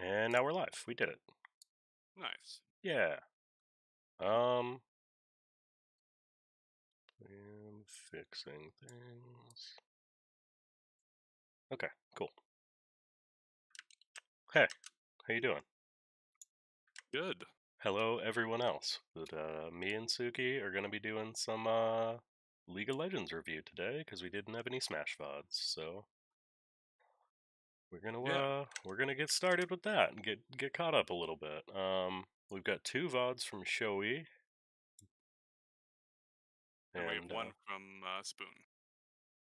And now we're live. We did it. Nice. Yeah. Um. I'm fixing things. Okay, cool. Hey, how you doing? Good. Hello, everyone else. But, uh, me and Suki are gonna be doing some uh, League of Legends review today because we didn't have any Smash VODs. So we're gonna Yeah. uh, we're gonna get started with that and get get caught up a little bit. Um, we've got two VODs from Shoei. And, we have And, uh, one from uh, Spoon.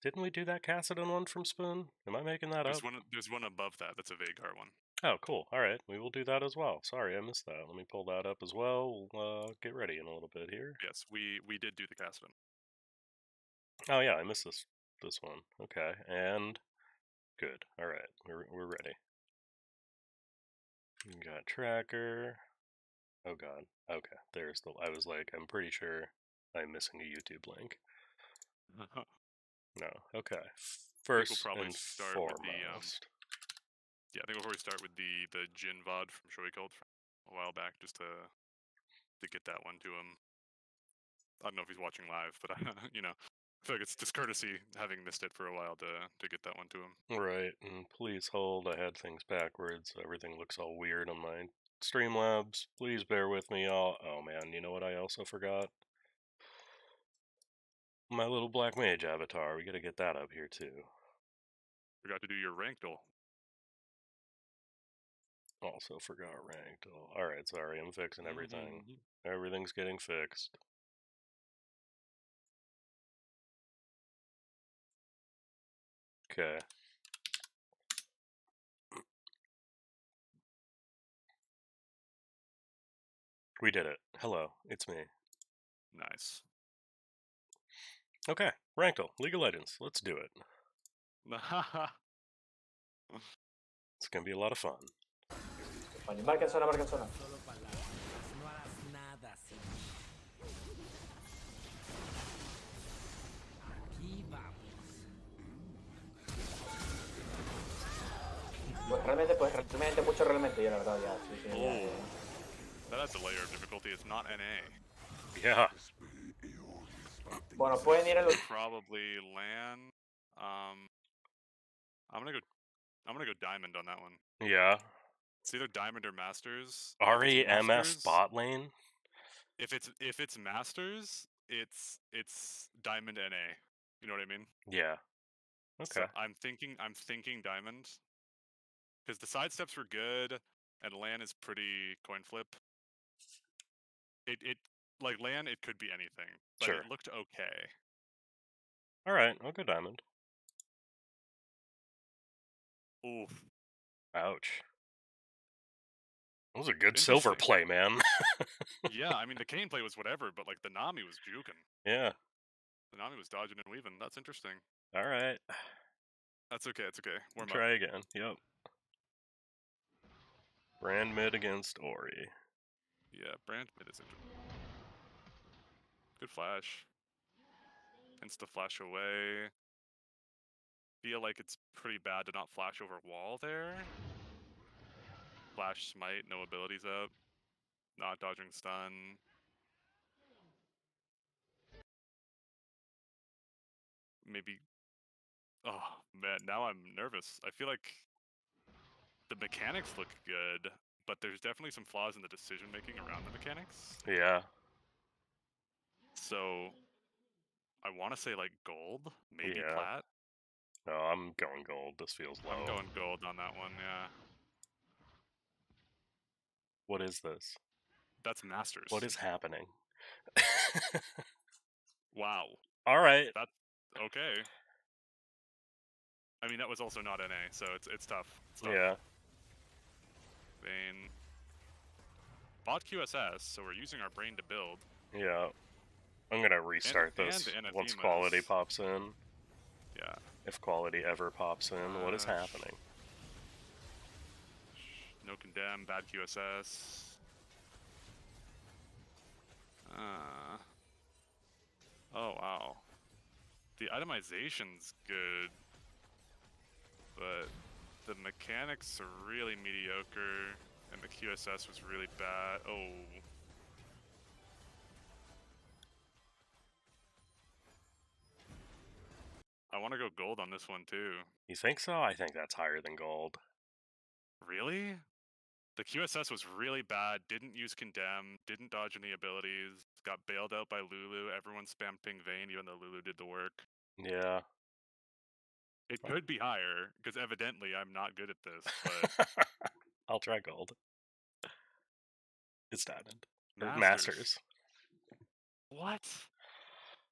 Didn't we do that Kassadin one from Spoon? Am I making that There's up? one. There's one above that. That's a Veigar one. Oh, cool. All right, we will do that as well. Sorry, I missed that. Let me pull that up as well. We'll uh, get ready in a little bit here. Yes, we we did do the Caspian. Oh yeah, I missed this this one. Okay, and good. All right, we're we're ready. We got tracker. Oh god. Okay, there's the. I was like, I'm pretty sure I'm missing a YouTube link. No. Okay. First we'll probably and start with foremost. the, um, yeah, I think before we start with the the Jhin Vod from Shoei Cult from a while back, just to to get that one to him. I don't know if he's watching live, but I, you know, I feel like it's discourtesy having missed it for a while to to get that one to him. Right, and please hold. I had things backwards. Everything looks all weird on my Streamlabs. Please bear with me, all. Oh man, you know what I also forgot? My little black mage avatar. We gotta get that up here too. Forgot to do your rank duel. Also forgot ranked. All right, sorry. I'm fixing everything. Mhm. Everything's getting fixed. Okay. We did it. Hello, it's me. Nice. Okay, Rankdle, League of Legends. Let's do it. It's gonna be a lot of fun. España. Marca en zona, marca en zona. Pues realmente, pues realmente, mucho realmente, ya la verdad, ya. Sí, sí, ya, Oh. ya. That adds a layer of difficulty. It's not NA. Yeah. Bueno, pueden ir en los. Probably land. Um, I'm gonna go. I'm gonna go diamond on that one. Yeah. It's either diamond or masters. If it's REMF bot lane? If it's if it's masters, it's it's diamond NA. You know what I mean? Yeah. So Okay. I'm thinking I'm thinking diamond. Because the side steps were good, and land is pretty coin flip. It it like land it could be anything, but Sure. it looked okay. Alright, I'll go diamond. Oof. Ouch. That was a good silver Interesting. play, man. yeah, I mean the Kayn play was whatever, but like the Nami was juking. yeah. The Nami was dodging and weaving. That's interesting. Alright. That's okay. It's okay. Warm up. Try again. Yep. Brand mid against Ori. Yeah, brand mid is interesting. Good flash. Insta flash away. Feel like it's pretty bad to not flash over wall there. Flash smite, no abilities up. Not dodging stun. Maybe. Oh man, now I'm nervous. I feel like the mechanics look good, but there's definitely some flaws in the decision making around the mechanics. Yeah. So I want to say like gold, maybe Yeah. plat. No, I'm going gold. This feels low. I'm going gold on that one. Yeah, What is this? that's masters. What is happening? Wow. Alright. That's okay. I mean that was also not NA, so it's it's tough. It's tough. Yeah. Vayne. Bought QSS, so we're using our brain to build. Yeah. I'm gonna restart and this Anathemas. once quality pops in. Yeah. If quality ever pops in, what is Uh, happening? No condemn, bad QSS. Uh, oh wow. The itemization's good, but the mechanics are really mediocre, and the QSS was really bad. Oh. I want to go gold on this one too. You think so? I think that's higher than gold. Really? The QSS was really bad, didn't use condemn, didn't dodge any abilities, got bailed out by Lulu, everyone spammed ping Vayne even though Lulu did the work. Yeah. It could be higher, because evidently I'm not good at this, but I'll try gold. It's diamond. Or Masters. Masters. What?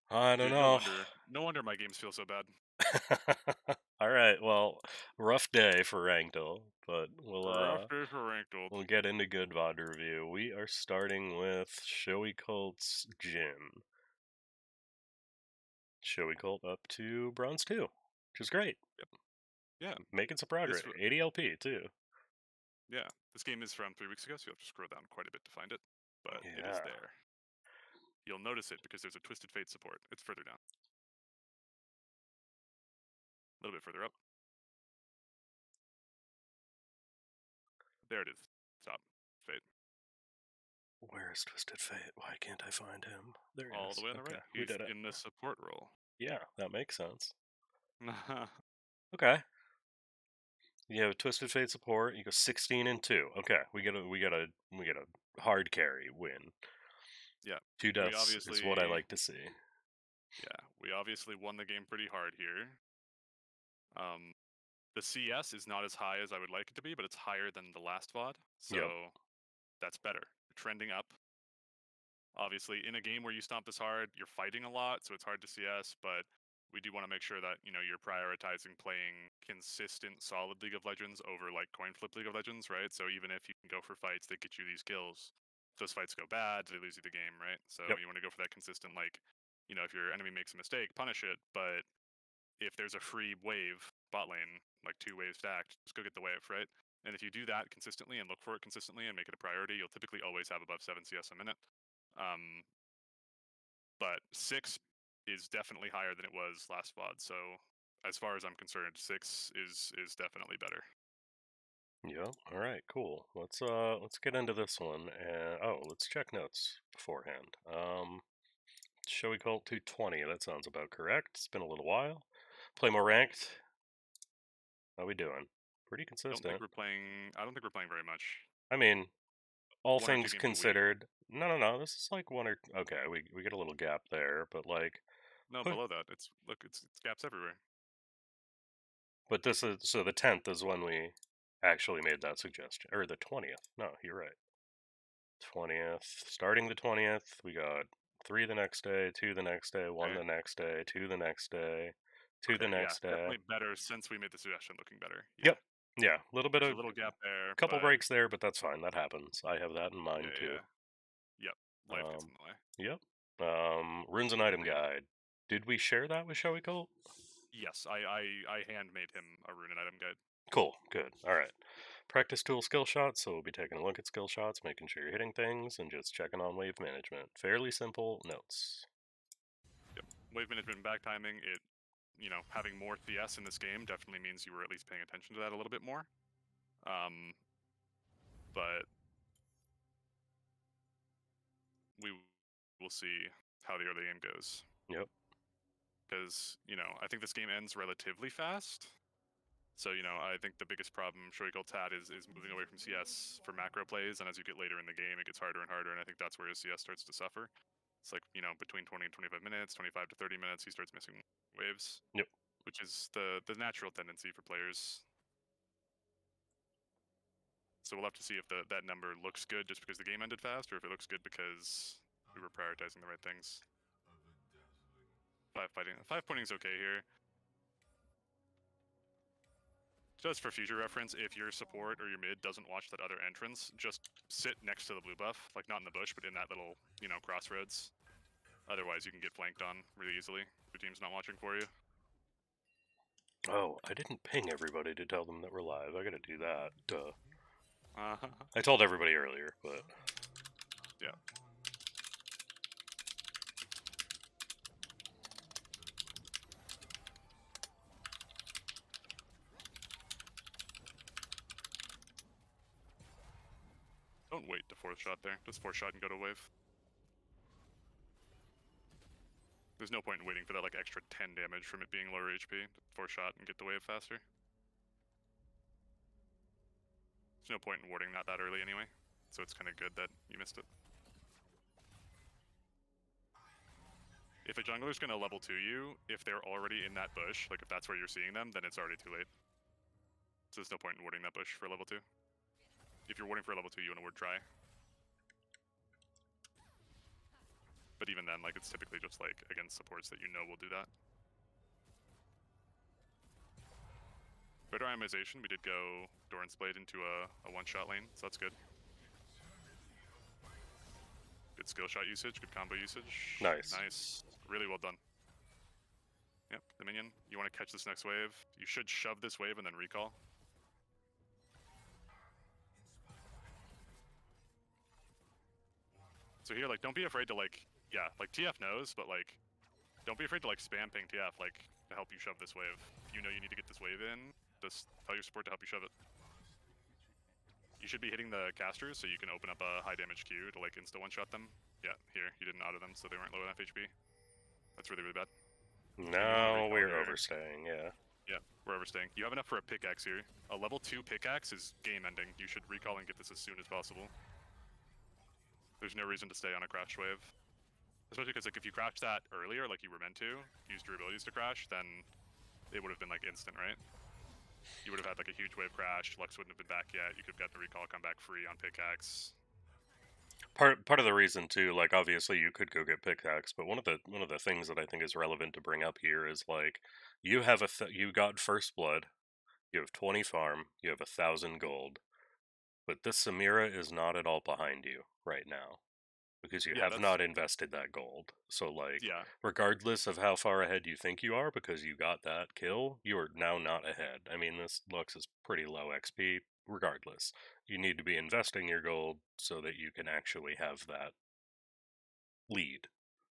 I don't Dude, know. No wonder, no wonder my games feel so bad. All right. Well, rough day for Rankdle, but we'll uh, Rough day for ranked we'll get into good VOD review. We are starting with Showy Colt's Jin. Showy Colt up to bronze two, which is great. Yep. Yeah. making some progress. w- 80 LP too. Yeah, this game is from three weeks ago, so you'll have to scroll down quite a bit to find it, but it is there. You'll notice it because there's a Twisted Fate support. It's further down. A little bit further up. There it is. Stop. Fate. Where is Twisted Fate? Why can't I find him? There he All is. the way on the Okay, right. We He's did it. in the support role. Yeah, that makes sense. Okay. You have a Twisted Fate support. You go sixteen and two. Okay, we get a we get a we get a hard carry win. Yeah, two deaths is what I like to see. Yeah, we obviously won the game pretty hard here. Um, the CS is not as high as I would like it to be, but it's higher than the last VOD, so Yep. that's better. Trending up. Obviously, in a game where you stomp this hard, you're fighting a lot, so it's hard to CS, but we do want to make sure that you know you're prioritizing playing consistent, solid League of Legends over like coin flip League of Legends, right? So even if you can go for fights that get you these kills, if those fights go bad, they lose you the game, right? So Yep. you want to go for that consistent, like, you know, if your enemy makes a mistake, punish it, but if there's a free wave bot lane, like two waves stacked, just go get the wave, right? And if you do that consistently and look for it consistently and make it a priority, you'll typically always have above seven CS a minute. Um, but six is definitely higher than it was last VOD. So as far as I'm concerned, six is is definitely better. Yep. All right. Cool. Let's uh let's get into this one. And oh, let's check notes beforehand. Um, shall we call it two twenty. That sounds about correct. It's been a little while. Play more ranked. How are we doing? Pretty consistent. I don't think we're playing. I don't think we're playing very much. I mean, all One things games a week. considered. No, no, no. This is like one or okay. We we get a little gap there, but like, No, below that, it's look, it's, it's gaps everywhere. but this is so the tenth is when we actually made that suggestion, or the twentieth. No, you're right. Twentieth, starting the twentieth, we got three the next day, two the next day, one Okay. the next day, two the next day, two the Okay, yeah, next day. Definitely better since we made the suggestion. Looking better. Yep, Yeah, a little bit There's of a little gap there. a couple but breaks there, but that's fine. That happens. I have that in mind Yeah, too. yeah. Yep. Life gets Um, in the way. Yep. Um, runes and item guide. Did we share that with Showy Colt? Yes, I I I handmade him a rune and item guide. Cool. Good. All right. Practice tool skill shots. So we'll be taking a look at skill shots, making sure you're hitting things, and just checking on wave management. Fairly simple notes. Yep. Wave management and back timing. It, you know, having more CS in this game definitely means you were at least paying attention to that a little bit more. Um, but we will see how the early game goes. Yep. Because you know, I think this game ends relatively fast. So you know, I think the biggest problem Shoigel's had is is moving away from CS for macro plays, and as you get later in the game, it gets harder and harder, and I think that's where his CS starts to suffer. It's like you know, between 20 and 25 minutes, 25 to 30 minutes, he starts missing waves. Yep. Which is the the natural tendency for players. So we'll have to see if the that number looks good just because the game ended fast, or if it looks good because we were prioritizing the right things. Five fighting, five pointing is okay here. Just for future reference, if your support or your mid doesn't watch that other entrance, just sit next to the blue buff, like not in the bush, but in that little, you know, crossroads. Otherwise, you can get flanked on really easily. if Your team's not watching for you. Oh, I didn't ping everybody to tell them that we're live. I gotta do that. Duh. Uh, I told everybody earlier, but yeah. Don't wait to fourth shot there. Just fourth shot and go to wave. There's no point in waiting for that like extra 10 damage from it being lower HP. Fourth shot and get the wave faster. There's no point in warding that that early anyway, so it's kind of good that you missed it. If a jungler's gonna level 2 you, if they're already in that bush, like if that's where you're seeing them, then it's already too late. So there's no point in warding that bush for level 2. If you're warding for level 2, you want to ward try. But even then, like, it's typically just, like, against supports that you know will do that. Better Itemization, we did go Doran's Blade into a, a one-shot lane, so that's good. Good skill shot usage, good combo usage. Nice. Nice. Really well done. Yep, the minion. You want to catch this next wave. You should shove this wave and then recall. So here, like, don't be afraid to like, yeah, like TF knows, but like, don't be afraid to like spam ping TF like to help you shove this wave. If you know you need to get this wave in, just tell your support to help you shove it. You should be hitting the casters so you can open up a high damage queue to like insta one shot them. Yeah, here you didn't auto them, so they weren't low enough HP. That's really really bad. No, we're here. overstaying. Yeah. Yeah, we're overstaying. You have enough for a pickaxe here. A level 2 pickaxe is game ending. You should recall and get this as soon as possible. There's no reason to stay on a crash wave. Especially because like if you crashed that earlier, like you were meant to, used your abilities to crash, then it would have been like instant, right? You would have had like a huge wave crash, Lux wouldn't have been back yet, you could have got the recall, come back free on pickaxe. Part part of the reason too, like obviously you could go get pickaxe, but one of the one of the things that I think is relevant to bring up here is like you have a th- you got first blood, you have twenty farm, you have a thousand gold, but this Samira is not at all behind you right now because you Yeah, have that's- not invested that gold. So like Yeah, regardless of how far ahead you think you are because you got that kill, you are now not ahead. I mean, this Lux is pretty low XP regardless. You need to be investing your gold so that you can actually have that lead.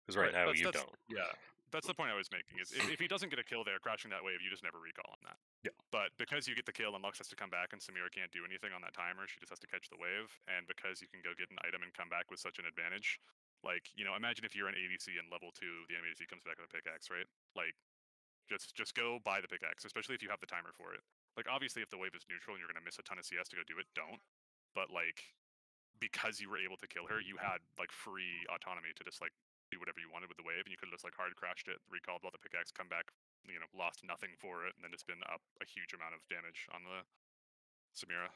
Because right, now that's- you that's- don't. Yeah, that's the point I was making. Is if, if he doesn't get a kill there, crashing that wave, you just never recall on that. Yeah. But because you get the kill and Lux has to come back and Samira can't do anything on that timer, she just has to catch the wave. And because you can go get an item and come back with such an advantage, like you know, imagine if you're an ADC and level two, the enemy ADC comes back with a pickaxe, right? Like, just just go buy the pickaxe, especially if you have the timer for it. Like, obviously, if the wave is neutral and you're gonna miss a ton of CS to go do it, don't. But like, because you were able to kill her, you had like free autonomy to just like do whatever you wanted with the wave, and you could have just like hard crashed it, recalled while the pickaxe, come back, you know, lost nothing for it, and then just been up a huge amount of damage on the Samira.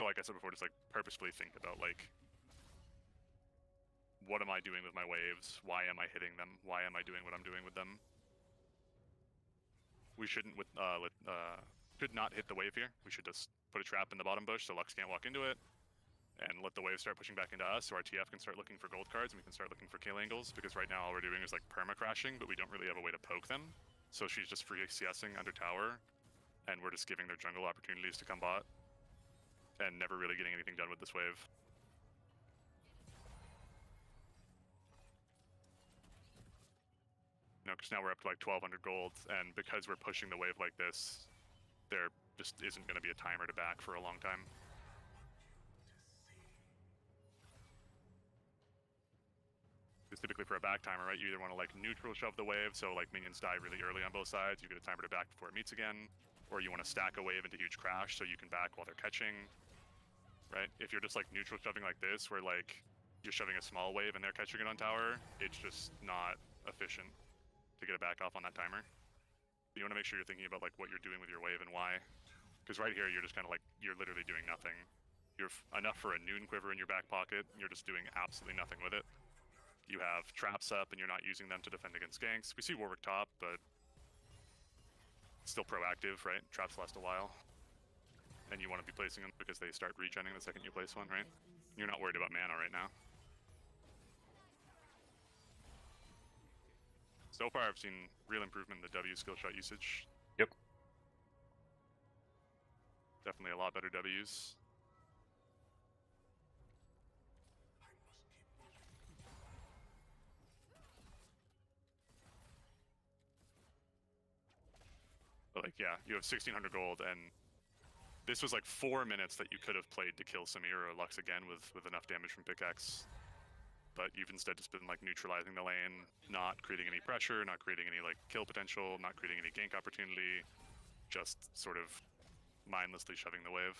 So like I said before, just like purposefully think about like what am I doing with my waves? Why am I hitting them? Why am I doing what I'm doing with them? We shouldn't with uh, let, uh should not hit the wave here. We should just put a trap in the bottom bush so Lux can't walk into it and let the wave start pushing back into us so our TF can start looking for gold cards and we can start looking for kill angles because right now all we're doing is like perma crashing but we don't really have a way to poke them. So she's just free CSing under tower and we're just giving their jungle opportunities to come bot and never really getting anything done with this wave. Know because now we're up to like 1200 gold and because we're pushing the wave like this there just isn't going to be a timer to back for a long time typically for a back timer, right, you either want to like neutral shove the wave, so like minions die really early on both sides, you get a timer to back before it meets again, or you want to stack a wave into huge crash so you can back while they're catching, right? If you're just like neutral shoving like this, where like you're shoving a small wave and they're catching it on tower, it's just not efficient to get it back off on that timer. You want to make sure you're thinking about like what you're doing with your wave and why, because right here you're just kind of like you're literally doing nothing. You're enough for a Noonquiver in your back pocket. You're just doing absolutely nothing with it. You have traps up and you're not using them to defend against ganks. We see Warwick top, but still proactive, right? Traps last a while. And you want to be placing them because they start regenning the second you place one, right? You're not worried about mana right now. So far, I've seen real improvement in the W skill shot usage. Yep. Definitely a lot better Ws. But like, yeah, you have 1600 gold, and This was like four minutes that you could have played to kill Samira or Lux again with with enough damage from pickaxe. But you've instead just been like neutralizing the lane, not creating any pressure, not creating any like kill potential, not creating any gank opportunity, just sort of mindlessly shoving the wave.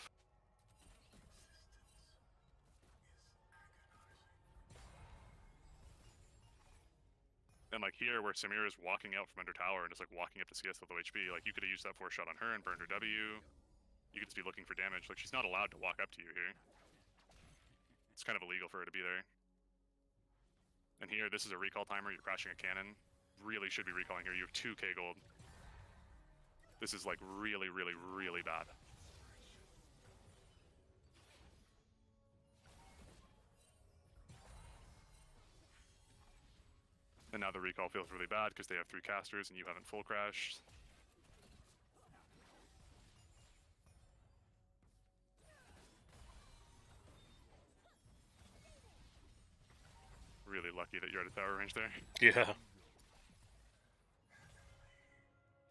And like here, where Samira is walking out from under tower and just like walking up to CS with low HP, like you could have used that force shot on her and burned her W. You could just be looking for damage. Like she's not allowed to walk up to you here. It's kind of illegal for her to be there. And here, this is a recall timer. You're crashing a cannon. Really should be recalling here. You have 2k gold. This is like really, really, really bad. And now the recall feels really bad because they have three casters and you haven't full crashed. Really lucky that you're out of tower range there. Yeah.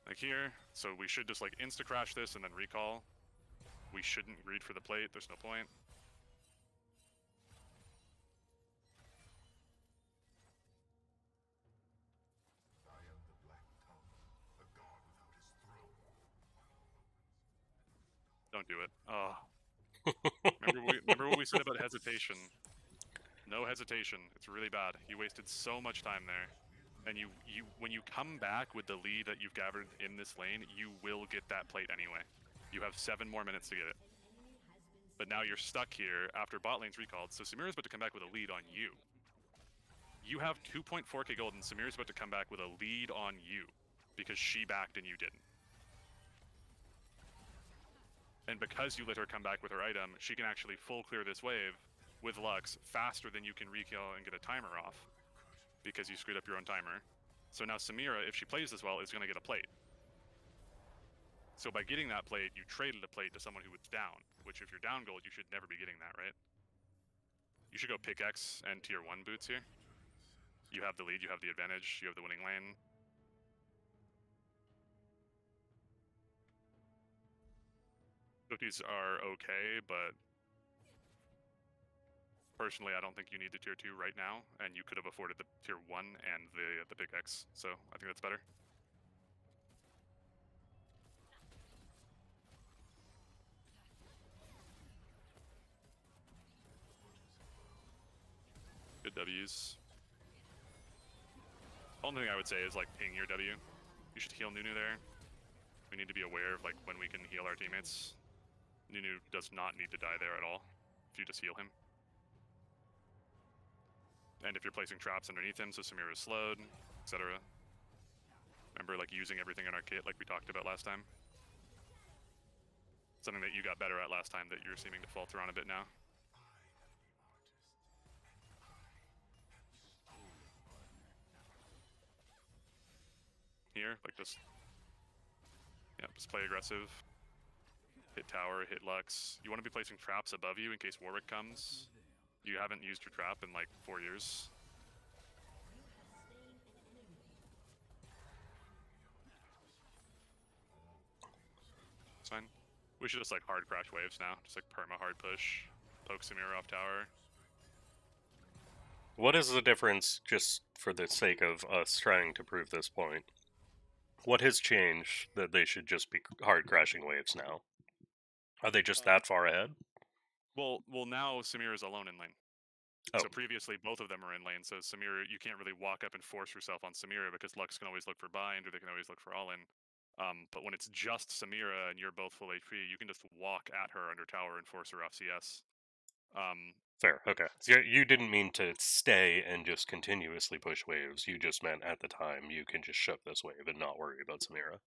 Like here, so we should just like insta crash this and then recall. We shouldn't greed for the plate, there's no point. Don't do it. Oh. remember, we, remember what we said about hesitation? No hesitation. It's really bad. You wasted so much time there. And you, you, when you come back with the lead that you've gathered in this lane, you will get that plate anyway. You have seven more minutes to get it. But now you're stuck here after bot lane's recalled, so Samira's about to come back with a lead on you. You have 2.4k gold, and Samira's about to come back with a lead on you because she backed and you didn't. And because you let her come back with her item, she can actually full clear this wave with Lux faster than you can rekill and get a timer off because you screwed up your own timer. So now Samira, if she plays this well, is going to get a plate. So by getting that plate, you traded a plate to someone who was down, which if you're down gold, you should never be getting that, right? You should go pickaxe and tier 1 boots here. You have the lead, you have the advantage, you have the winning lane. Cookies are okay, but personally, I don't think you need the tier two right now, and you could have afforded the tier one and the the pickaxe. So I think that's better. Good W's. Only thing I would say is like ping your W. You should heal Nunu there. We need to be aware of like when we can heal our teammates. Nunu does not need to die there at all. If you just heal him. And if you're placing traps underneath him, so Samira is slowed, etc. Remember, like using everything in our kit, like we talked about last time. Something that you got better at last time that you're seeming to falter on a bit now. Here, like just, yeah, just play aggressive. Hit tower, hit Lux. You want to be placing traps above you in case Warwick comes. You haven't used your trap in like four years. It's fine. We should just like hard crash waves now. Just like perma hard push. Poke Samira off tower. What is the difference, just for the sake of us trying to prove this point? What has changed that they should just be hard crashing waves now? Are they just Uh, that far ahead? Well, well now Samira is alone in lane. Oh. So previously both of them are in lane. So Samira, you can't really walk up and force yourself on Samira because Lux can always look for bind or they can always look for all in. Um, but when it's just Samira and you're both full HP, you can just walk at her under tower and force her off CS. Um, Fair, okay. So you- you didn't mean to stay and just continuously push waves. You just meant at the time you can just shove this wave and not worry about Samira.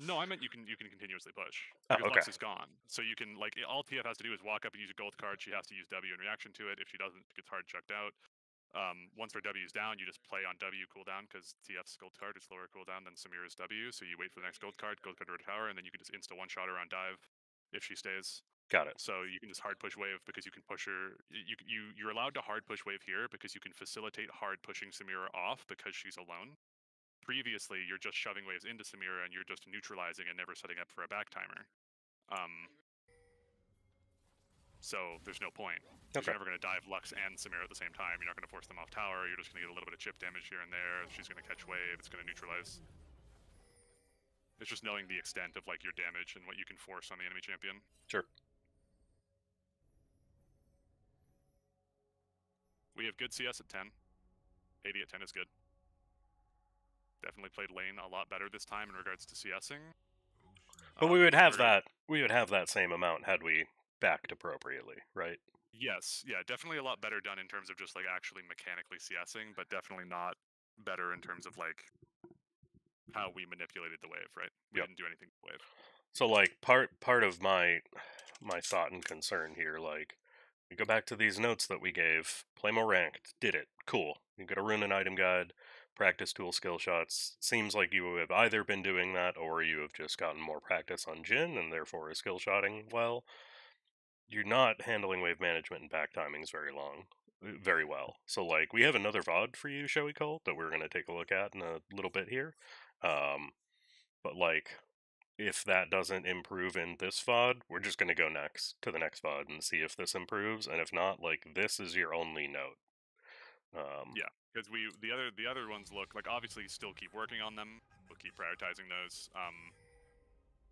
No, I meant you can you can continuously push Oh, because okay. Lux is gone. So you can like all TF has to do is walk up and use a gold card. She has to use W in reaction to it. If she doesn't, it gets hard chucked out. Um, once her W is down, you just play on W cooldown because TF's gold card is lower cooldown than Samira's W. So you wait for the next gold card, gold card to her tower, and then you can just insta one shot her on dive if she stays. Got it. So you can just hard push wave because you can push her. You you you're allowed to hard push wave here because you can facilitate hard pushing Samira off because she's alone. Previously, you're just shoving waves into Samira and you're just neutralizing and never setting up for a back timer. Um, so there's no point. Okay. You're never going to dive Lux and Samira at the same time. You're not going to force them off tower. You're just going to get a little bit of chip damage here and there. She's going to catch wave. It's going to neutralize. It's just knowing the extent of like your damage and what you can force on the enemy champion. Sure. We have good CS at 10. 80 at 10 is good. Definitely played lane a lot better this time in regards to CSing. But we Um, would have that. We would have that same amount had we backed appropriately, right? Yes, yeah, definitely a lot better done in terms of just like actually mechanically CSing, but definitely not better in terms of like how we manipulated the wave, right? We Yep. didn't do anything the wave. So like part part of my my thought and concern here, like we go back to these notes that we gave, play more ranked, did it, cool. You got a rune and item guide, practice tool skill shots. Seems like you have either been doing that or you have just gotten more practice on Jhin and therefore is skill shotting well. You're not handling wave management and back timings very long. uh, Very well. So like we have another VOD for you, Showy Cult, that we're gonna take a look at in a little bit here. Um but like if that doesn't improve in this VOD, we're just gonna go next to the next VOD and see if this improves. And if not, like this is your only note. Um, Yeah. Because we the other the other ones look like obviously still keep working on them. We'll keep prioritizing those. Um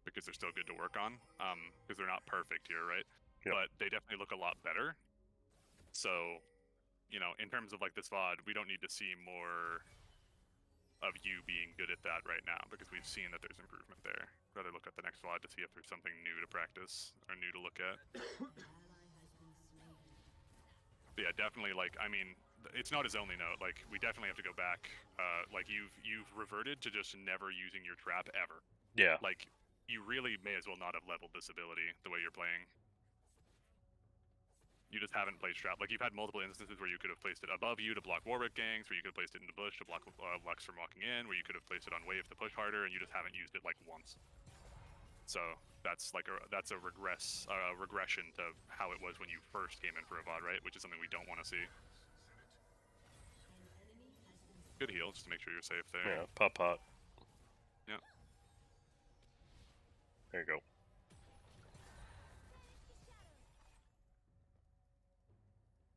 because they're still good to work on. Um because they're not perfect here, right? Yep. But they definitely look a lot better. So, you know, in terms of like this VOD, we don't need to see more of you being good at that right now because we've seen that there's improvement there. Rather look at the next VOD to see if there's something new to practice or new to look at. But yeah, definitely. Like, I mean, th- it's not his only note. Like, we definitely have to go back. Uh, like, you've you've reverted to just never using your trap ever. yeah, Like, you really may as well not have leveled this ability the way you're playing. You just haven't played trap. Like, you've had multiple instances where you could have placed it above you to block Warwick ganks, where you could have placed it in the bush to block uh, Lux from walking in, where you could have placed it on wave to push harder, and you just haven't used it like once. So that's like a that's a regress uh, regression to how it was when you first came in for a VOD, right? Which is something we don't want to see. Good heal, just to make sure you're safe there. yeah, pop pot. Yeah. There you go.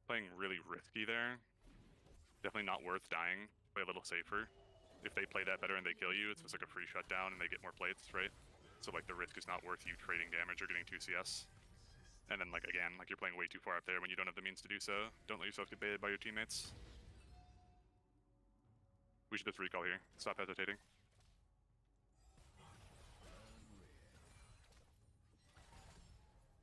Playing really risky there. Definitely not worth dying. Play a little safer. If they play that better and they kill you, it's just like a free shutdown and they get more plates, right? So like the risk is not worth you trading damage or getting 2 CS. And then like again, like you're playing way too far up there when you don't have the means to do so. Don't let yourself get baited by your teammates. We should just recall here. Stop hesitating.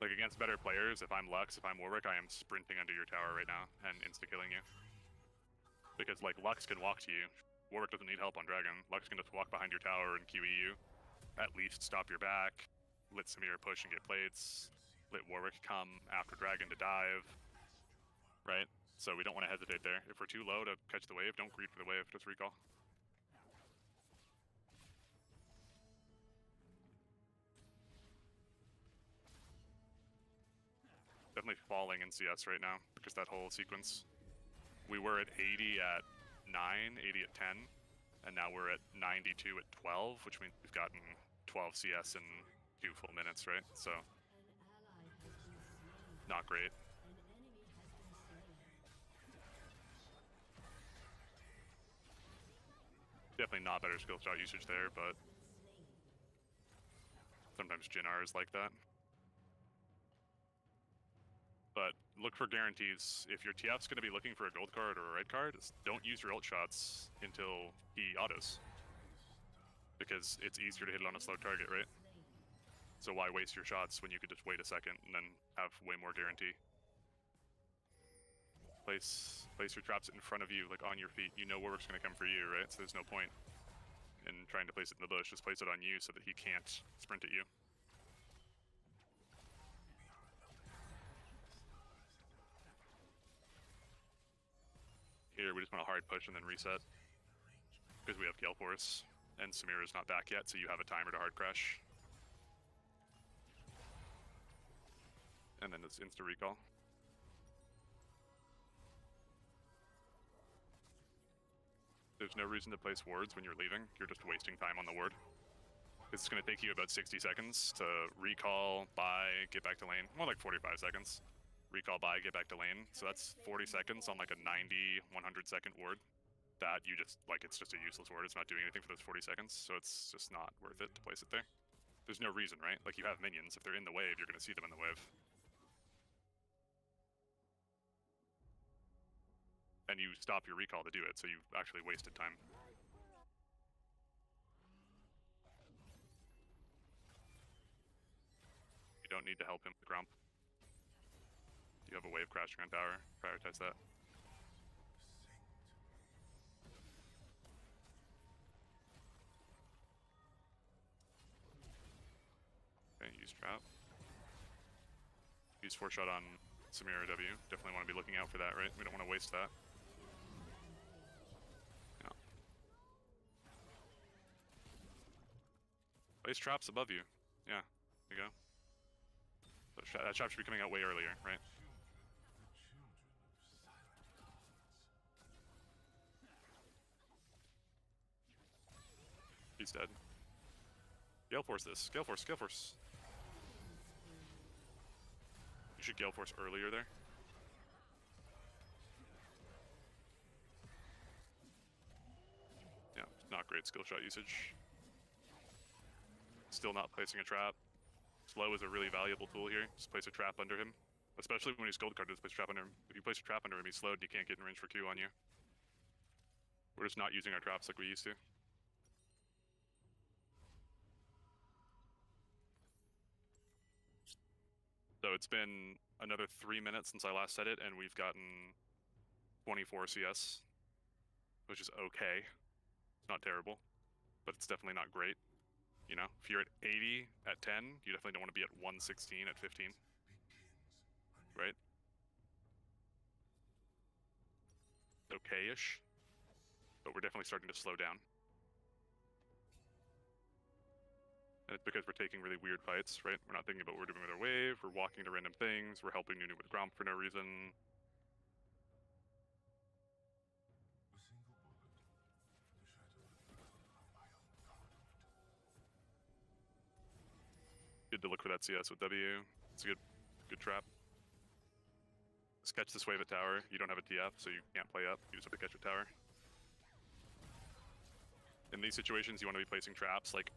Like against better players, if I'm Lux, if I'm Warwick, I am sprinting under your tower right now and insta killing you. Because like Lux can walk to you. Warwick doesn't need help on Dragon. Lux can just walk behind your tower and QE you. At least stop your back. Let Samir push and get plates. Let Warwick come after Dragon to dive. Right? So we don't want to hesitate there. If we're too low to catch the wave, don't greed for the wave, just recall. Definitely falling in CS right now because that whole sequence. We were at 80 at 9, 80 at 10, and now we're at 92 at 12, which means we've gotten 12 CS in two full minutes, right? So, not great. Definitely not better skill shot usage there, but sometimes Jinnar is like that. But look for guarantees. If your TF's going to be looking for a gold card or a red card, don't use your ult shots until he autos. Because it's easier to hit it on a slow target, right? So why waste your shots when you could just wait a second and then have way more guarantee? Place place your traps in front of you, like on your feet. You know Warwick's to come for you, right? So there's no point in trying to place it in the bush. Just place it on you so that he can't sprint at you. Here, we just want a hard push and then reset. Because we have Gale Force, and Samira is not back yet, so you have a timer to hard crash. And then it's insta recall. There's no reason to place wards when you're leaving, you're just wasting time on the ward. it's going to take you about 60 seconds to recall, buy, get back to lane. More like 45 seconds. Recall, buy, get back to lane. So that's 40 seconds on like a 90, 100 second ward. That you just, like, it's just a useless ward. It's not doing anything for those 40 seconds. So it's just not worth it to place it there. There's no reason, right? Like, you have minions. If they're in the wave, you're going to see them in the wave. And you stop your recall to do it, so you've actually wasted time. You don't need to help him with Gromp. You have a wave crashing on tower. Prioritize that. Okay, use trap. Use four shot on Samira W. Definitely want to be looking out for that, right? We don't want to waste that. Place traps above you. Yeah, there you go. So tra- that trap should be coming out way earlier, right? He's dead. Gale Force this. Gale Force, Gale Force. You should Gale Force earlier there. Yeah, not great skill shot usage. Still not placing a trap. Slow is a really valuable tool here. Just place a trap under him. Especially when he's gold carded, just place a trap under him. If you place a trap under him, he's slowed you can't get in range for Q on you. We're just not using our traps like we used to. So it's been another three minutes since I last said it, and we've gotten 24 CS, which is okay. It's not terrible, but it's definitely not great. You know, if you're at 80 at 10, you definitely don't want to be at 116 at 15. Right? Okay-ish, but we're definitely starting to slow down. And it's because we're taking really weird fights, right? We're not thinking about what we're doing with our wave, we're walking to random things, we're helping Nunu with Gromp for no reason. Good to look for that CS with W. It's a good good trap. Sketch this wave at tower. You don't have a TF, so you can't play up. You just have to catch a tower. In these situations, you want to be placing traps like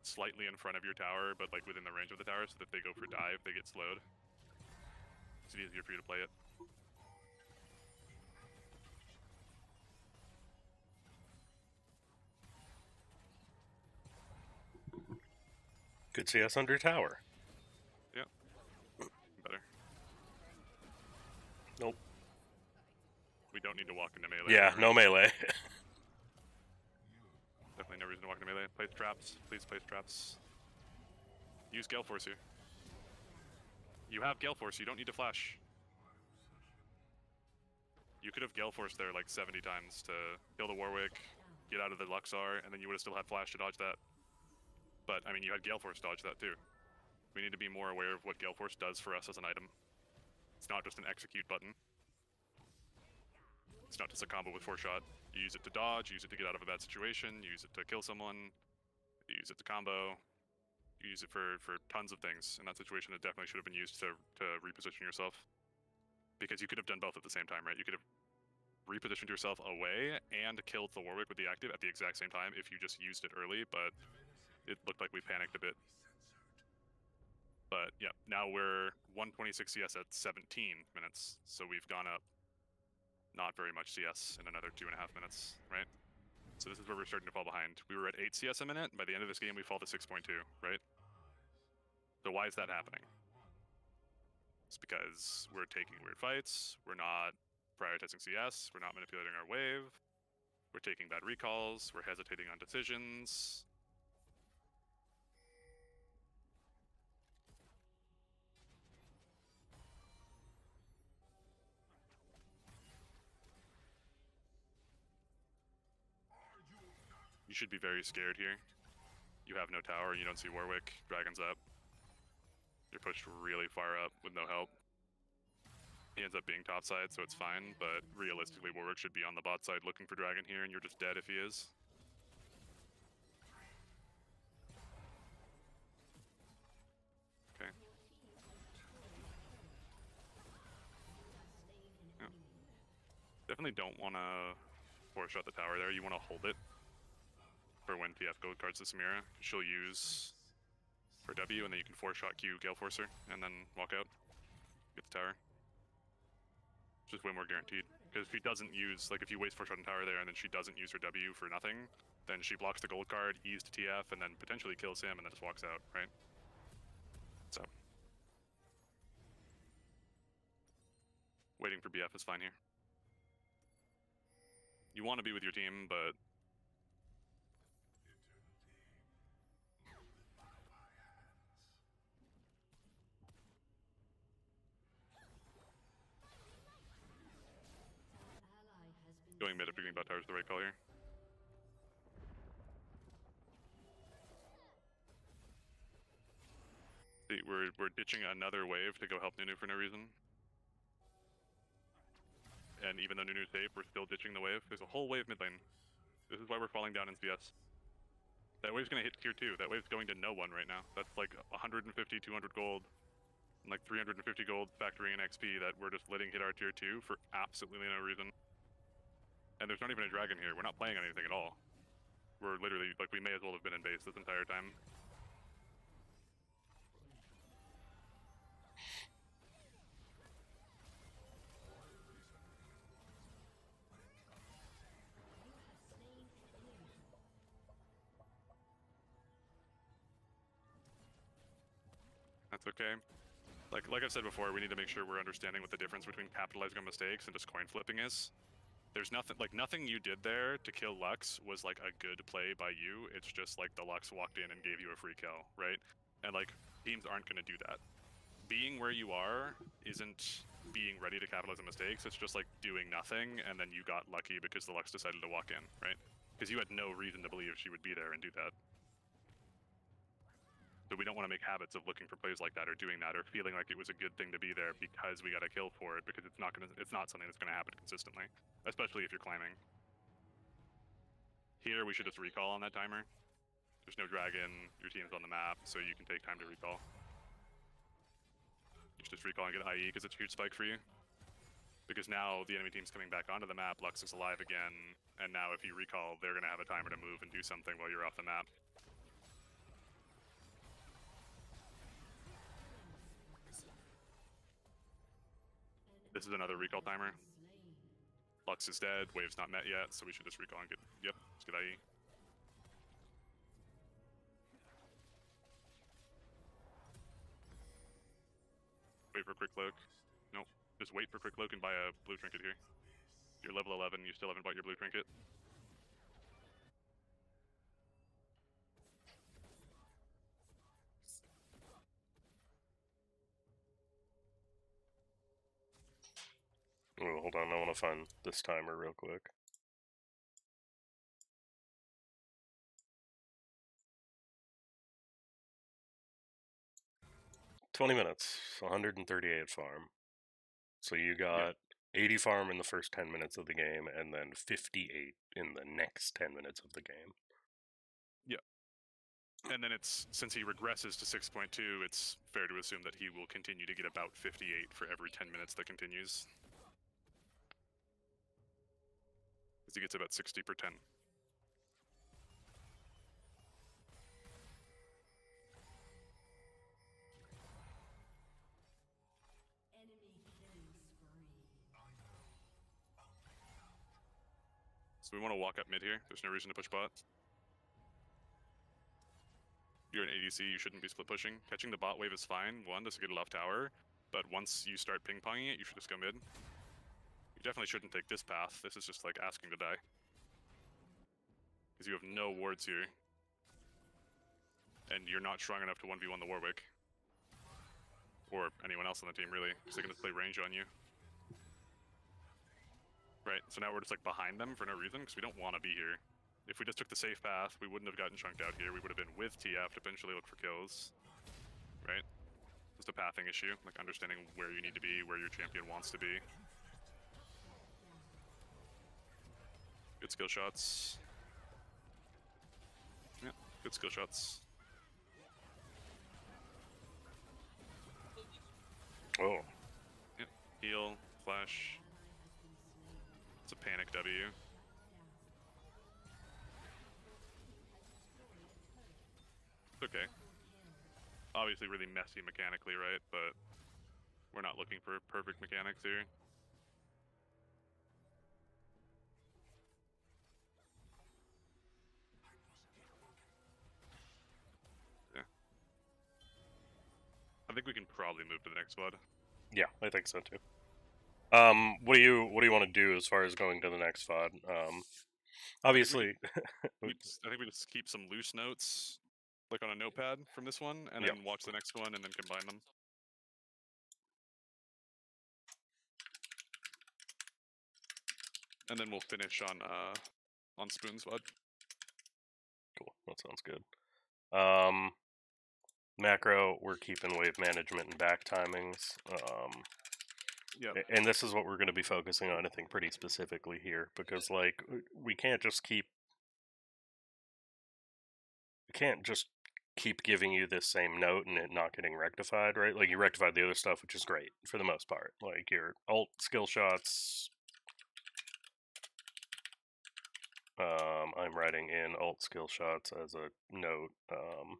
slightly in front of your tower, but like within the range of the tower, so that they go for dive, they get slowed. It's easier for you to play it. Good us under tower. Yep. Better. Nope. We don't need to walk into melee. Yeah, no melee. Definitely no reason to walk into melee. Place traps. Please place traps. Use Gale Force here. You have Gale Force, you don't need to flash. You could have Gale Force there like 70 times to kill the Warwick, get out of the Luxar, and then you would have still had flash to dodge that. But, I mean, you had Gale Force dodge that too. We need to be more aware of what Gale Force does for us as an item. It's not just an execute button. It's not just a combo with four shot. You use it to dodge, you use it to get out of a bad situation, you use it to kill someone, you use it to combo, you use it for, for tons of things. In that situation, it definitely should have been used to, to reposition yourself. Because you could have done both at the same time, right? You could have repositioned yourself away and killed the Warwick with the active at the exact same time if you just used it early, but it looked like we panicked a bit. But yeah, now we're 126 CS at 17 minutes, so we've gone up not very much CS in another two and a half minutes, right? So this is where we're starting to fall behind. We were at 8 CS a minute, by the end of this game we fall to 6.2, right? So why is that happening? It's because we're taking weird fights, we're not prioritizing CS, we're not manipulating our wave, we're taking bad recalls, we're hesitating on decisions. should be very scared here. You have no tower, you don't see Warwick, Dragon's up. You're pushed really far up with no help. He ends up being top side, so it's fine, but realistically Warwick should be on the bot side looking for Dragon here, and you're just dead if he is. Okay. Definitely don't want to force shot the tower there, you want to hold it for when TF gold cards the Samira. She'll use her W, and then you can four shot Q Gale Forcer, and then walk out, get the tower. Just way more guaranteed. Because if she doesn't use, like if you waste four shot on tower there, and then she doesn't use her W for nothing, then she blocks the gold card, E's to TF, and then potentially kills him, and then just walks out, right? So. Waiting for BF is fine here. You want to be with your team, but going mid at beginning tower is the right call here. See, we're we're ditching another wave to go help Nunu for no reason. And even though Nunu's safe, we're still ditching the wave. There's a whole wave mid lane. This is why we're falling down in CS. That wave's gonna hit tier 2. That wave's going to no one right now. That's like 150, 200 gold, and like 350 gold factoring in XP that we're just letting hit our tier 2 for absolutely no reason. And there's not even a dragon here. We're not playing anything at all. We're literally, like, we may as well have been in base this entire time. That's okay. Like like I've said before, we need to make sure we're understanding what the difference between capitalizing on mistakes and just coin flipping is. There's nothing like nothing you did there to kill Lux was like a good play by you. It's just like the Lux walked in and gave you a free kill, right? And like teams aren't gonna do that. Being where you are isn't being ready to capitalize on mistakes. It's just like doing nothing, and then you got lucky because the Lux decided to walk in, right? Because you had no reason to believe she would be there and do that. So we don't want to make habits of looking for plays like that or doing that or feeling like it was a good thing to be there because we got a kill for it because it's not gonna it's not something that's gonna happen consistently, especially if you're climbing. Here we should just recall on that timer. There's no dragon, your team's on the map, so you can take time to recall. You should just recall and get IE because it's a huge spike for you. Because now the enemy team's coming back onto the map, Lux is alive again, and now if you recall, they're gonna have a timer to move and do something while you're off the map. This is another recall timer. Lux is dead, wave's not met yet, so we should just recall and get, yep, let's get IE. Wait for quick look. Nope, just wait for quick look and buy a blue trinket here. You're level 11, you still haven't bought your blue trinket. Hold on, I want to find this timer real quick. Twenty minutes, 138 farm. So you got 80 farm in the first 10 minutes of the game, and then 58 in the next 10 minutes of the game. Yeah. And then it's since he regresses to 6.2, it's fair to assume that he will continue to get about 58 for every 10 minutes that continues. He gets about 60 per 10. So we want to walk up mid here. There's no reason to push bot. You're an ADC, you shouldn't be split pushing. Catching the bot wave is fine, one, get a left tower. But once you start ping ponging it, you should just go mid. Definitely shouldn't take this path. This is just like asking to die. Because you have no wards here. And you're not strong enough to 1v1 the Warwick. Or anyone else on the team, really. Because they can just play range on you. Right, so now we're just like behind them for no reason, because we don't want to be here. If we just took the safe path, we wouldn't have gotten chunked out here. We would have been with TF to eventually look for kills. Right? Just a pathing issue, like understanding where you need to be, where your champion wants to be. Good skill shots. Yeah, good skill shots. Oh, Yep. Heal, flash. It's a panic W. It's okay. Obviously, really messy mechanically, right? But we're not looking for perfect mechanics here. Think we can probably move to the next VOD. Yeah, I think so too. Um, what do you what do you want to do as far as going to the next VOD? Um, obviously, We just- I think we just keep some loose notes, like on a notepad from this one, and Yep. then watch the next one, and then combine them. And then we'll finish on uh on Spoon's VOD. cool. That sounds good. Um, macro, we're keeping wave management and back timings. Um, Yeah. And this is what we're going to be focusing on, I think, pretty specifically here, because like we can't just keep we can't just keep giving you this same note and it not getting rectified, right? Like you rectified the other stuff, which is great for the most part. Like your alt skill shots. Um, I'm writing in alt skill shots as a note. Um,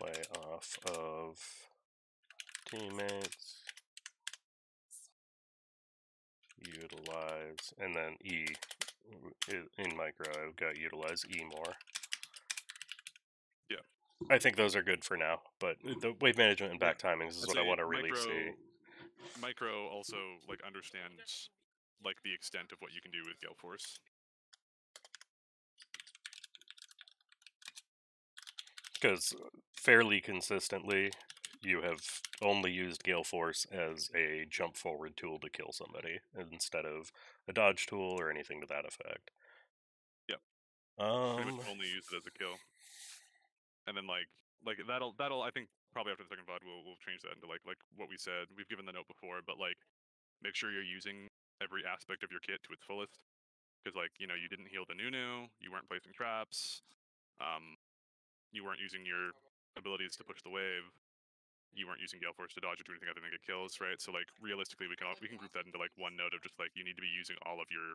play off of teammates utilize and then E. in micro i've got utilize e more Yeah. i think those are good for now but the wave management and back timings is I'd what i want to really micro, see Micro also like understands like the extent of what you can do with Gale Force. Because fairly consistently you have only used gale force as a jump forward tool to kill somebody instead of a dodge tool or anything to that effect Yep. um Pretty much only use it as a kill. And then like like that'll that'll I think probably after the second VOD we'll we'll change that into like like what we said. We've given the note before, but like make sure you're using every aspect of your kit to its fullest. Because like, you know, you didn't heal the Nunu, you weren't placing traps, um, you weren't using your abilities to push the wave, you weren't using Gale Force to dodge or do anything other than get kills, right? So like realistically we can all, we can group that into like one note of just like you need to be using all of your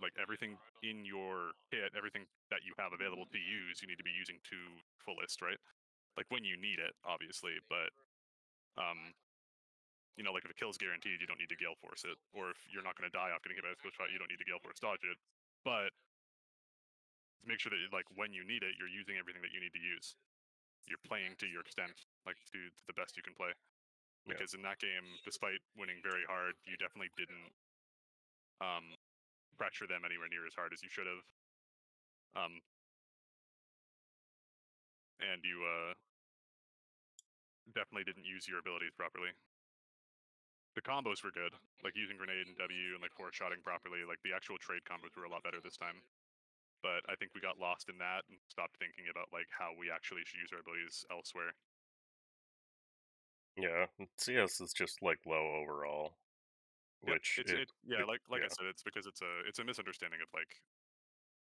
like everything in your kit, everything that you have available to use, you need to be using to fullest, right? Like when you need it, obviously, but um, you know, like if a kill is guaranteed, you don't need to gale force it, or if you're not going to die off getting hit by a skill shot, you don't need to gale force dodge it. But make sure that like when you need it, you're using everything that you need to use. You're playing to your extent, like to, to the best you can play. Yeah. Because in that game, despite winning very hard, you definitely didn't um, pressure them anywhere near as hard as you should have. Um, and you uh, definitely didn't use your abilities properly. The combos were good, like using grenade and W and like force shotting properly. Like the actual trade combos were a lot better this time. But I think we got lost in that and stopped thinking about like how we actually should use our abilities elsewhere. yeah cs is just like low overall Yeah, which it's, it- it, yeah, it- like like yeah. I said, it's because it's a it's a misunderstanding of like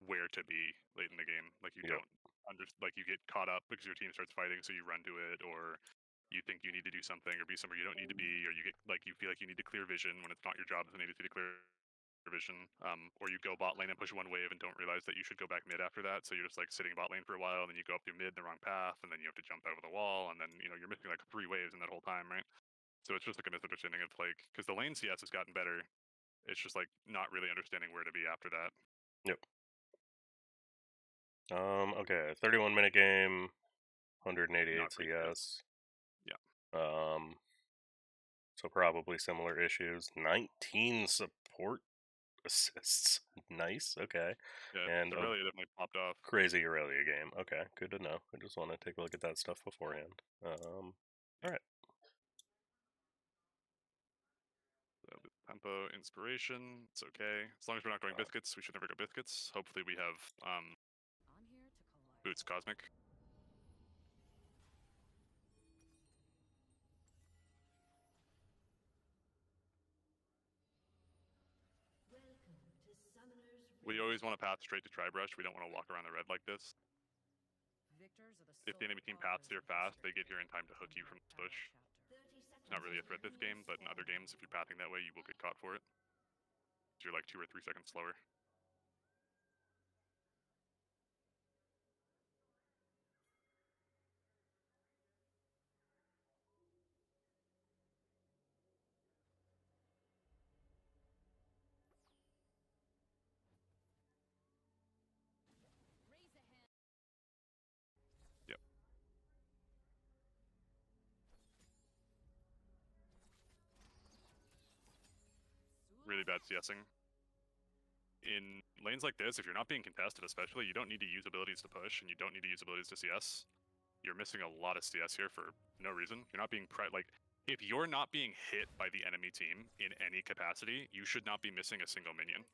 where to be late in the game. Like you don't under like you get caught up because your team starts fighting, so you run to it, or you think you need to do something or be somewhere you don't need to mm. be, or you get like you feel like you need to clear vision when it's not your job as an ADC to clear vision. Um, or you go bot lane and push one wave and don't realize that you should go back mid after that, so you're just like sitting bot lane for a while, and then you go up through mid the wrong path, and then you have to jump over the wall, and then you know you're missing like three waves in that whole time, right? So it's just like a misunderstanding of like because the lane CS has gotten better. It's just like not really understanding where to be after that. Yep. Um. Okay. Thirty-one minute game, hundred and eighty-eight CS. Yeah. Um. So probably similar issues. Nineteen support assists. Nice. Okay. Yeah, And, Aurelia definitely popped off. Crazy Aurelia game. Okay. Good to know. I just want to take a look at that stuff beforehand. Um. So the tempo, inspiration, it's okay. As long as we're not going Uh, biscuits, we should never go biscuits. Hopefully we have um On here to collect. boots cosmic. We always want to path straight to tri-brush. We don't want to walk around the red like this. The If the enemy team paths here fast, they get here in time to hook you from the bush. It's not really a threat this game, but in other games, if you're pathing that way, you will get caught for it. You're like two or three seconds slower. Really bad CSing. In lanes like this, if you're not being contested, especially, you don't need to use abilities to push, and you don't need to use abilities to CS. You're missing a lot of CS here for no reason. You're not being pre- like if you're not being hit by the enemy team in any capacity, you should not be missing a single minion.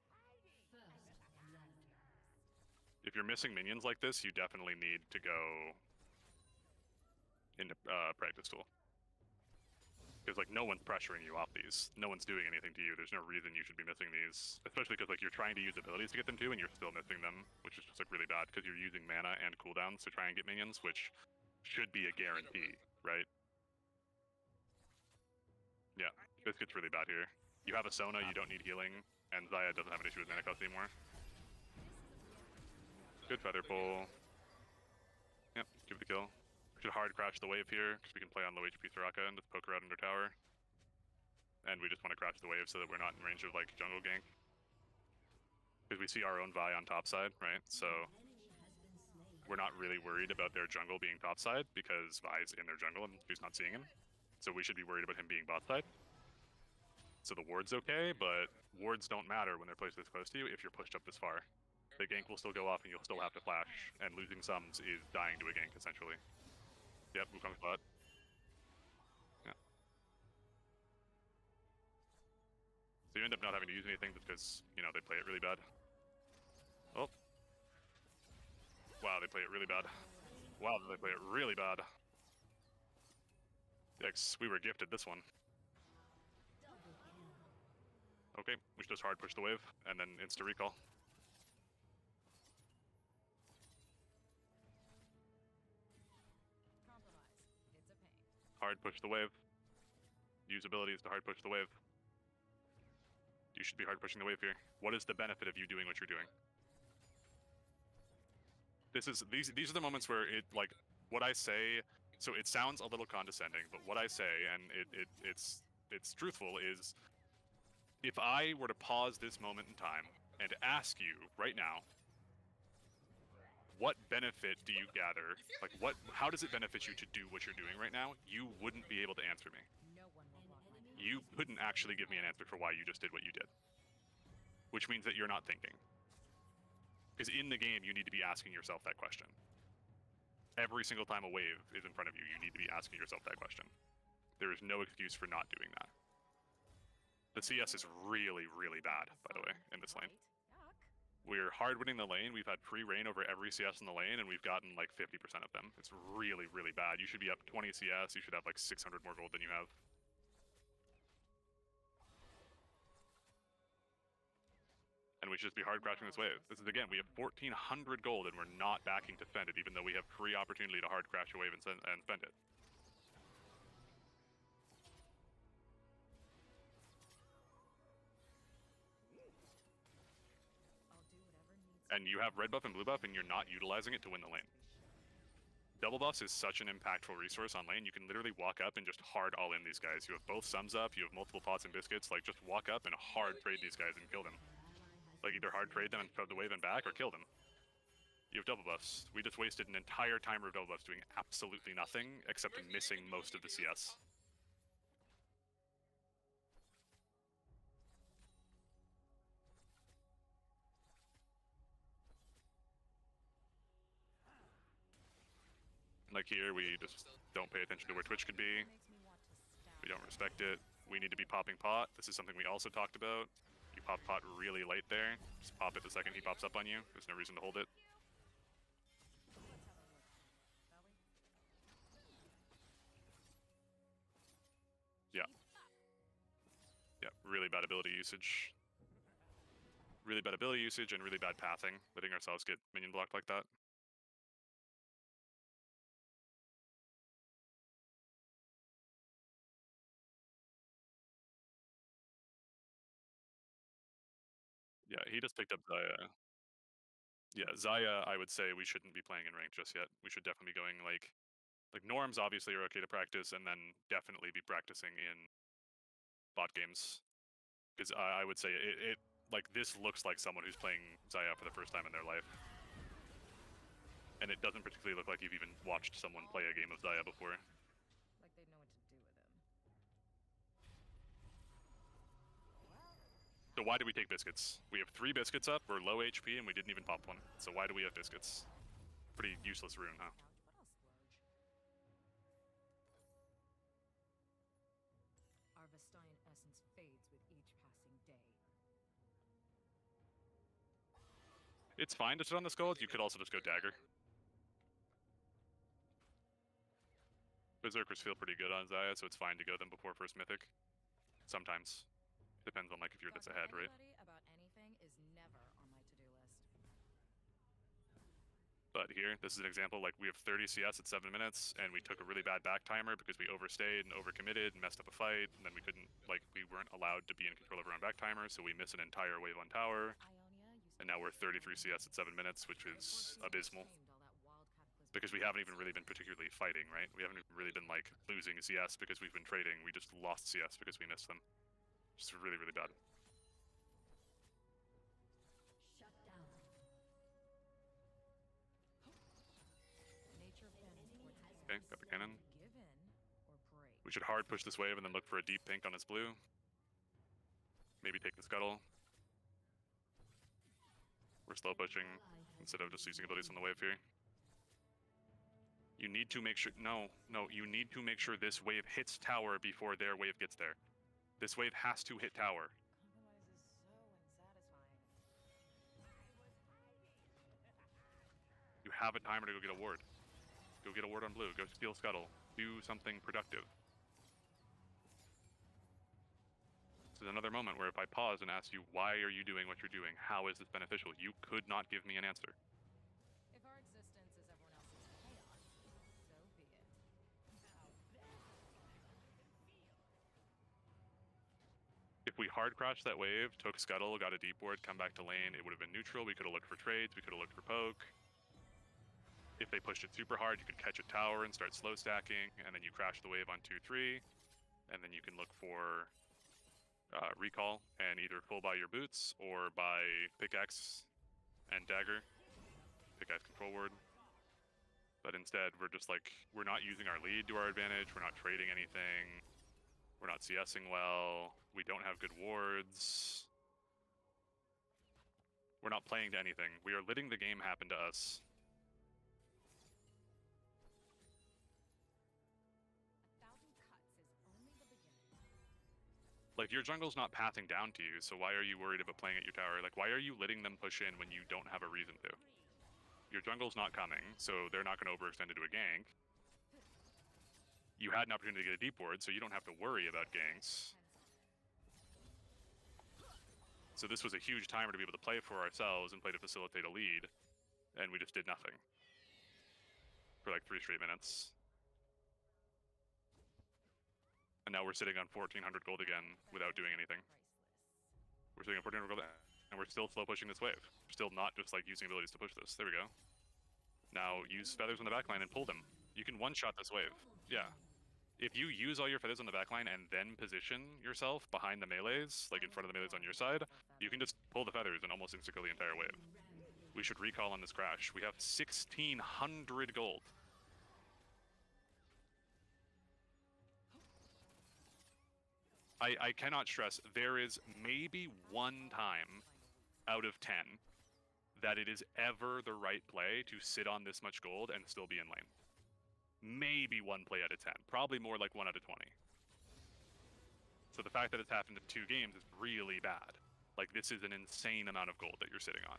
If you're missing minions like this, you definitely need to go into uh, practice tool. Because like no one's pressuring you off these, no one's doing anything to you. There's no reason you should be missing these, especially because like you're trying to use abilities to get them to, and you're still missing them, which is just like really bad because you're using mana and cooldowns to try and get minions, which should be a guarantee, right? Yeah, this gets really bad here. You have a Sona, you don't need healing, and Xayah doesn't have an issue with mana cost anymore. Good feather pull. Yep, give it the kill. Should hard crash the wave here, because we can play on low HP Soraka and just poke her out under tower. And we just want to crash the wave so that we're not in range of like jungle gank. Because we see our own Vi on top side, right? So we're not really worried about their jungle being top side because Vi's in their jungle and who's not seeing him. So we should be worried about him being bot side. So the ward's okay, but wards don't matter when they're placed this close to you if you're pushed up this far. The gank will still go off and you'll still have to flash, and losing sums is dying to a gank essentially. Yep, Wukong's bot. Yeah. So you end up not having to use anything because, you know, they play it really bad. Oh. Wow, they play it really bad. Wow, they play it really bad. Yikes, we were gifted this one. Okay, we should just hard push the wave, and then insta recall. Hard push the wave. Use abilities to hard push the wave. You should be hard pushing the wave here. What is the benefit of you doing what you're doing? This is these these are the moments where it like what I say. So it sounds a little condescending, but what I say and it, it it's it's truthful is if I were to pause this moment in time and ask you right now, what benefit do you gather? Like what how does it benefit you to do what you're doing right now? You wouldn't be able to answer me. You couldn't actually give me an answer for why you just did what you did. Which means that you're not thinking. Because in the game, you need to be asking yourself that question. Every single time a wave is in front of you, you need to be asking yourself that question. There is no excuse for not doing that. The CS is really, really bad, by the way, in this lane. We're hard winning the lane. We've had free reign over every CS in the lane, and we've gotten like 50% of them. It's really, really bad. You should be up 20 CS. You should have like 600 more gold than you have. And we should just be hard crashing this wave. This is again, we have 1,400 gold, and we're not backing to fend it, even though we have free opportunity to hard crash a wave and, send, and fend it. And you have red buff and blue buff, and you're not utilizing it to win the lane. Double buffs is such an impactful resource on lane. You can literally walk up and just hard all in these guys. You have both sums up, you have multiple pots and biscuits. Like, just walk up and hard trade these guys and kill them. Like, either hard trade them and throw the wave and back, or kill them. You have double buffs. We just wasted an entire timer of double buffs doing absolutely nothing except missing most of the CS. Like here, we just don't pay attention to where Twitch could be. We don't respect it. We need to be popping pot. This is something we also talked about. You pop pot really late there. Just pop it the second he pops up on you. There's no reason to hold it. Yeah. Yeah, really bad ability usage. Really bad ability usage and really bad pathing, letting ourselves get minion blocked like that. Yeah, he just picked up Xayah. Yeah, Xayah, I would say we shouldn't be playing in rank just yet. We should definitely be going like like norms obviously are okay to practice and then definitely be practicing in bot games. Because I, I would say it, it like this looks like someone who's playing Xayah for the first time in their life. And it doesn't particularly look like you've even watched someone play a game of Xayah before. Like they'd know what to do with him. So why do we take biscuits? We have three biscuits up, we're low HP, and we didn't even pop one. So why do we have biscuits? Pretty useless rune, huh? Couch, but I'll splurge. Our Vastayan essence fades with each passing day. It's fine to sit on the skulls, you could also just go dagger. Berserkers feel pretty good on Xayah, so it's fine to go them before first mythic. Sometimes. Depends on like if you're to ahead, right? about anything is never on my to-do list. But here, this is an example, like we have 30 CS at 7 minutes, and we took a really bad back timer because we overstayed and overcommitted and messed up a fight, and then we couldn't, like, we weren't allowed to be in control of our own back timer, so we miss an entire wave on tower, and now we're 33 CS at 7 minutes, which is abysmal. shamed all that wild cataclysmic Because we haven't even really been particularly fighting, right? We haven't really been, like, losing CS because we've been trading, we just lost CS because we missed them. Just really, really bad. Shut down. Nature bends towards Okay, got the cannon. Give in or break. We should hard push this wave and then look for a deep pink on its blue. Maybe take the scuttle. We're slow pushing instead of just using abilities on the wave here. You need to make sure. No, no, you need to make sure this wave hits tower before their wave gets there. This wave has to hit tower. Compromise is so unsatisfying. You have a timer to go get a ward. Go get a ward on blue. Go steal scuttle. Do something productive. This is another moment where if I pause and ask you, why are you doing what you're doing? How is this beneficial? You could not give me an answer. If we hard crashed that wave, took scuttle, got a deep ward, come back to lane, it would have been neutral. We could have looked for trades. We could have looked for poke. If they pushed it super hard, you could catch a tower and start slow stacking, and then you crash the wave on 2-3, and then you can look for uh, recall and either pull by your boots or by pickaxe and dagger, pickaxe control ward. But instead, we're just like, we're not using our lead to our advantage, we're not trading anything, we're not CSing well, we don't have good wards. We're not playing to anything. We are letting the game happen to us. A thousand cuts is only the beginning. Like your jungle's not pathing down to you, so why are you worried about playing at your tower? Like why are you letting them push in when you don't have a reason to? Your jungle's not coming, so they're not going to overextend into a gank. You had an opportunity to get a deep ward, so you don't have to worry about ganks. So this was a huge timer to be able to play for ourselves and play to facilitate a lead, and we just did nothing for like three straight minutes. And now we're sitting on 1400 gold again without doing anything. We're sitting on 1400 gold, and we're still slow pushing this wave. We're still not just like using abilities to push this. There we go. Now use feathers on the backline and pull them. You can one shot this wave. Yeah. If you use all your feathers on the backline and then position yourself behind the melees, like in front of the melees on your side, you can just pull the feathers and almost insta kill the entire wave. We should recall on this crash. We have 1600 gold. I, I cannot stress there is maybe one time out of 10 that it is ever the right play to sit on this much gold and still be in lane. Maybe one play out of 10. Probably more like one out of 20. So the fact that it's happened in two games is really bad. Like, this is an insane amount of gold that you're sitting on.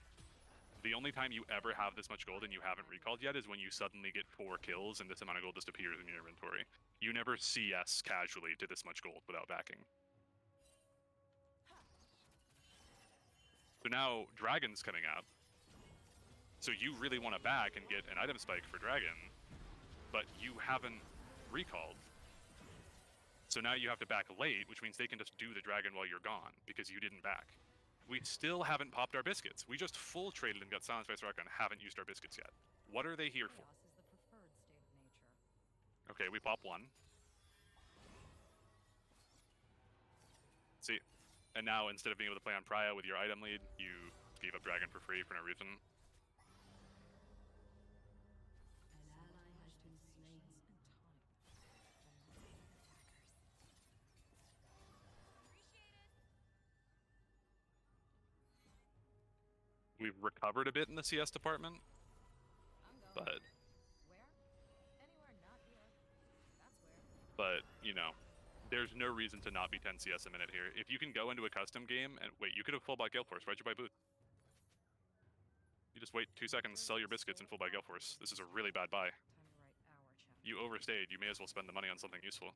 The only time you ever have this much gold and you haven't recalled yet is when you suddenly get four kills and this amount of gold just appears in your inventory. You never CS casually to this much gold without backing. So now Dragon's coming up. So you really want to back and get an item spike for Dragon, but you haven't recalled. So now you have to back late, which means they can just do the Dragon while you're gone because you didn't back. we still haven't popped our biscuits. We just full traded and got silenced by Soraka and haven't used our biscuits yet. What are they here for? Chaos is the preferred state of nature. Okay, we pop one. See, and now instead of being able to play on Praya with your item lead, you gave up Dragon for free for no reason. We've recovered a bit in the CS department, but but you know, there's no reason to not be 10 CS a minute here. If you can go into a custom game and wait, you could have full buy Gale Force. Why'd you buy Booth? You just wait two seconds, sell your biscuits, and full buy Gale Force. This is a really bad buy. You overstayed. You may as well spend the money on something useful.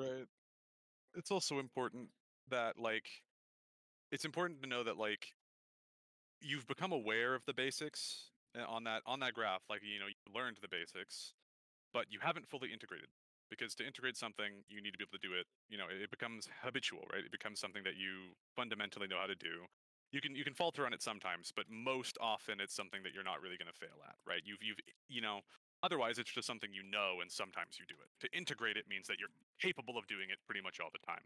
Right. It's also important that like it's important to know that like you've become aware of the basics uh, on that on that graph like you know you learned the basics but you haven't fully integrated because to integrate something you need to be able to do it you know it becomes habitual right it becomes something that you fundamentally know how to do you can you can falter on it sometimes but most often it's something that you're not really going to fail at right you've you've you know otherwise it's just something you know and sometimes you do it to integrate it means that you're capable of doing it pretty much all the time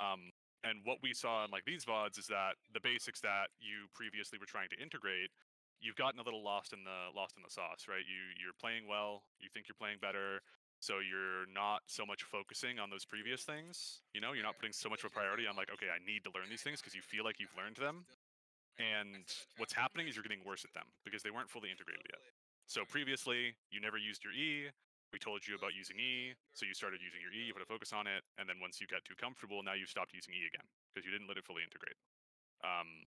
um, and what we saw in like these vods is that the basics that you previously were trying to integrate, you've gotten a little lost in the lost in the sauce, right? You you're playing well, you think you're playing better, so you're not so much focusing on those previous things. You know, you're not putting so much of a priority on like, okay, I need to learn these things because you feel like you've learned them. And what's happening is you're getting worse at them because they weren't fully integrated yet. So previously, you never used your E, we told you about using E, so you started using your E, you put a focus on it, and then once you got too comfortable, now you've stopped using E again because you didn't let it fully integrate. Um,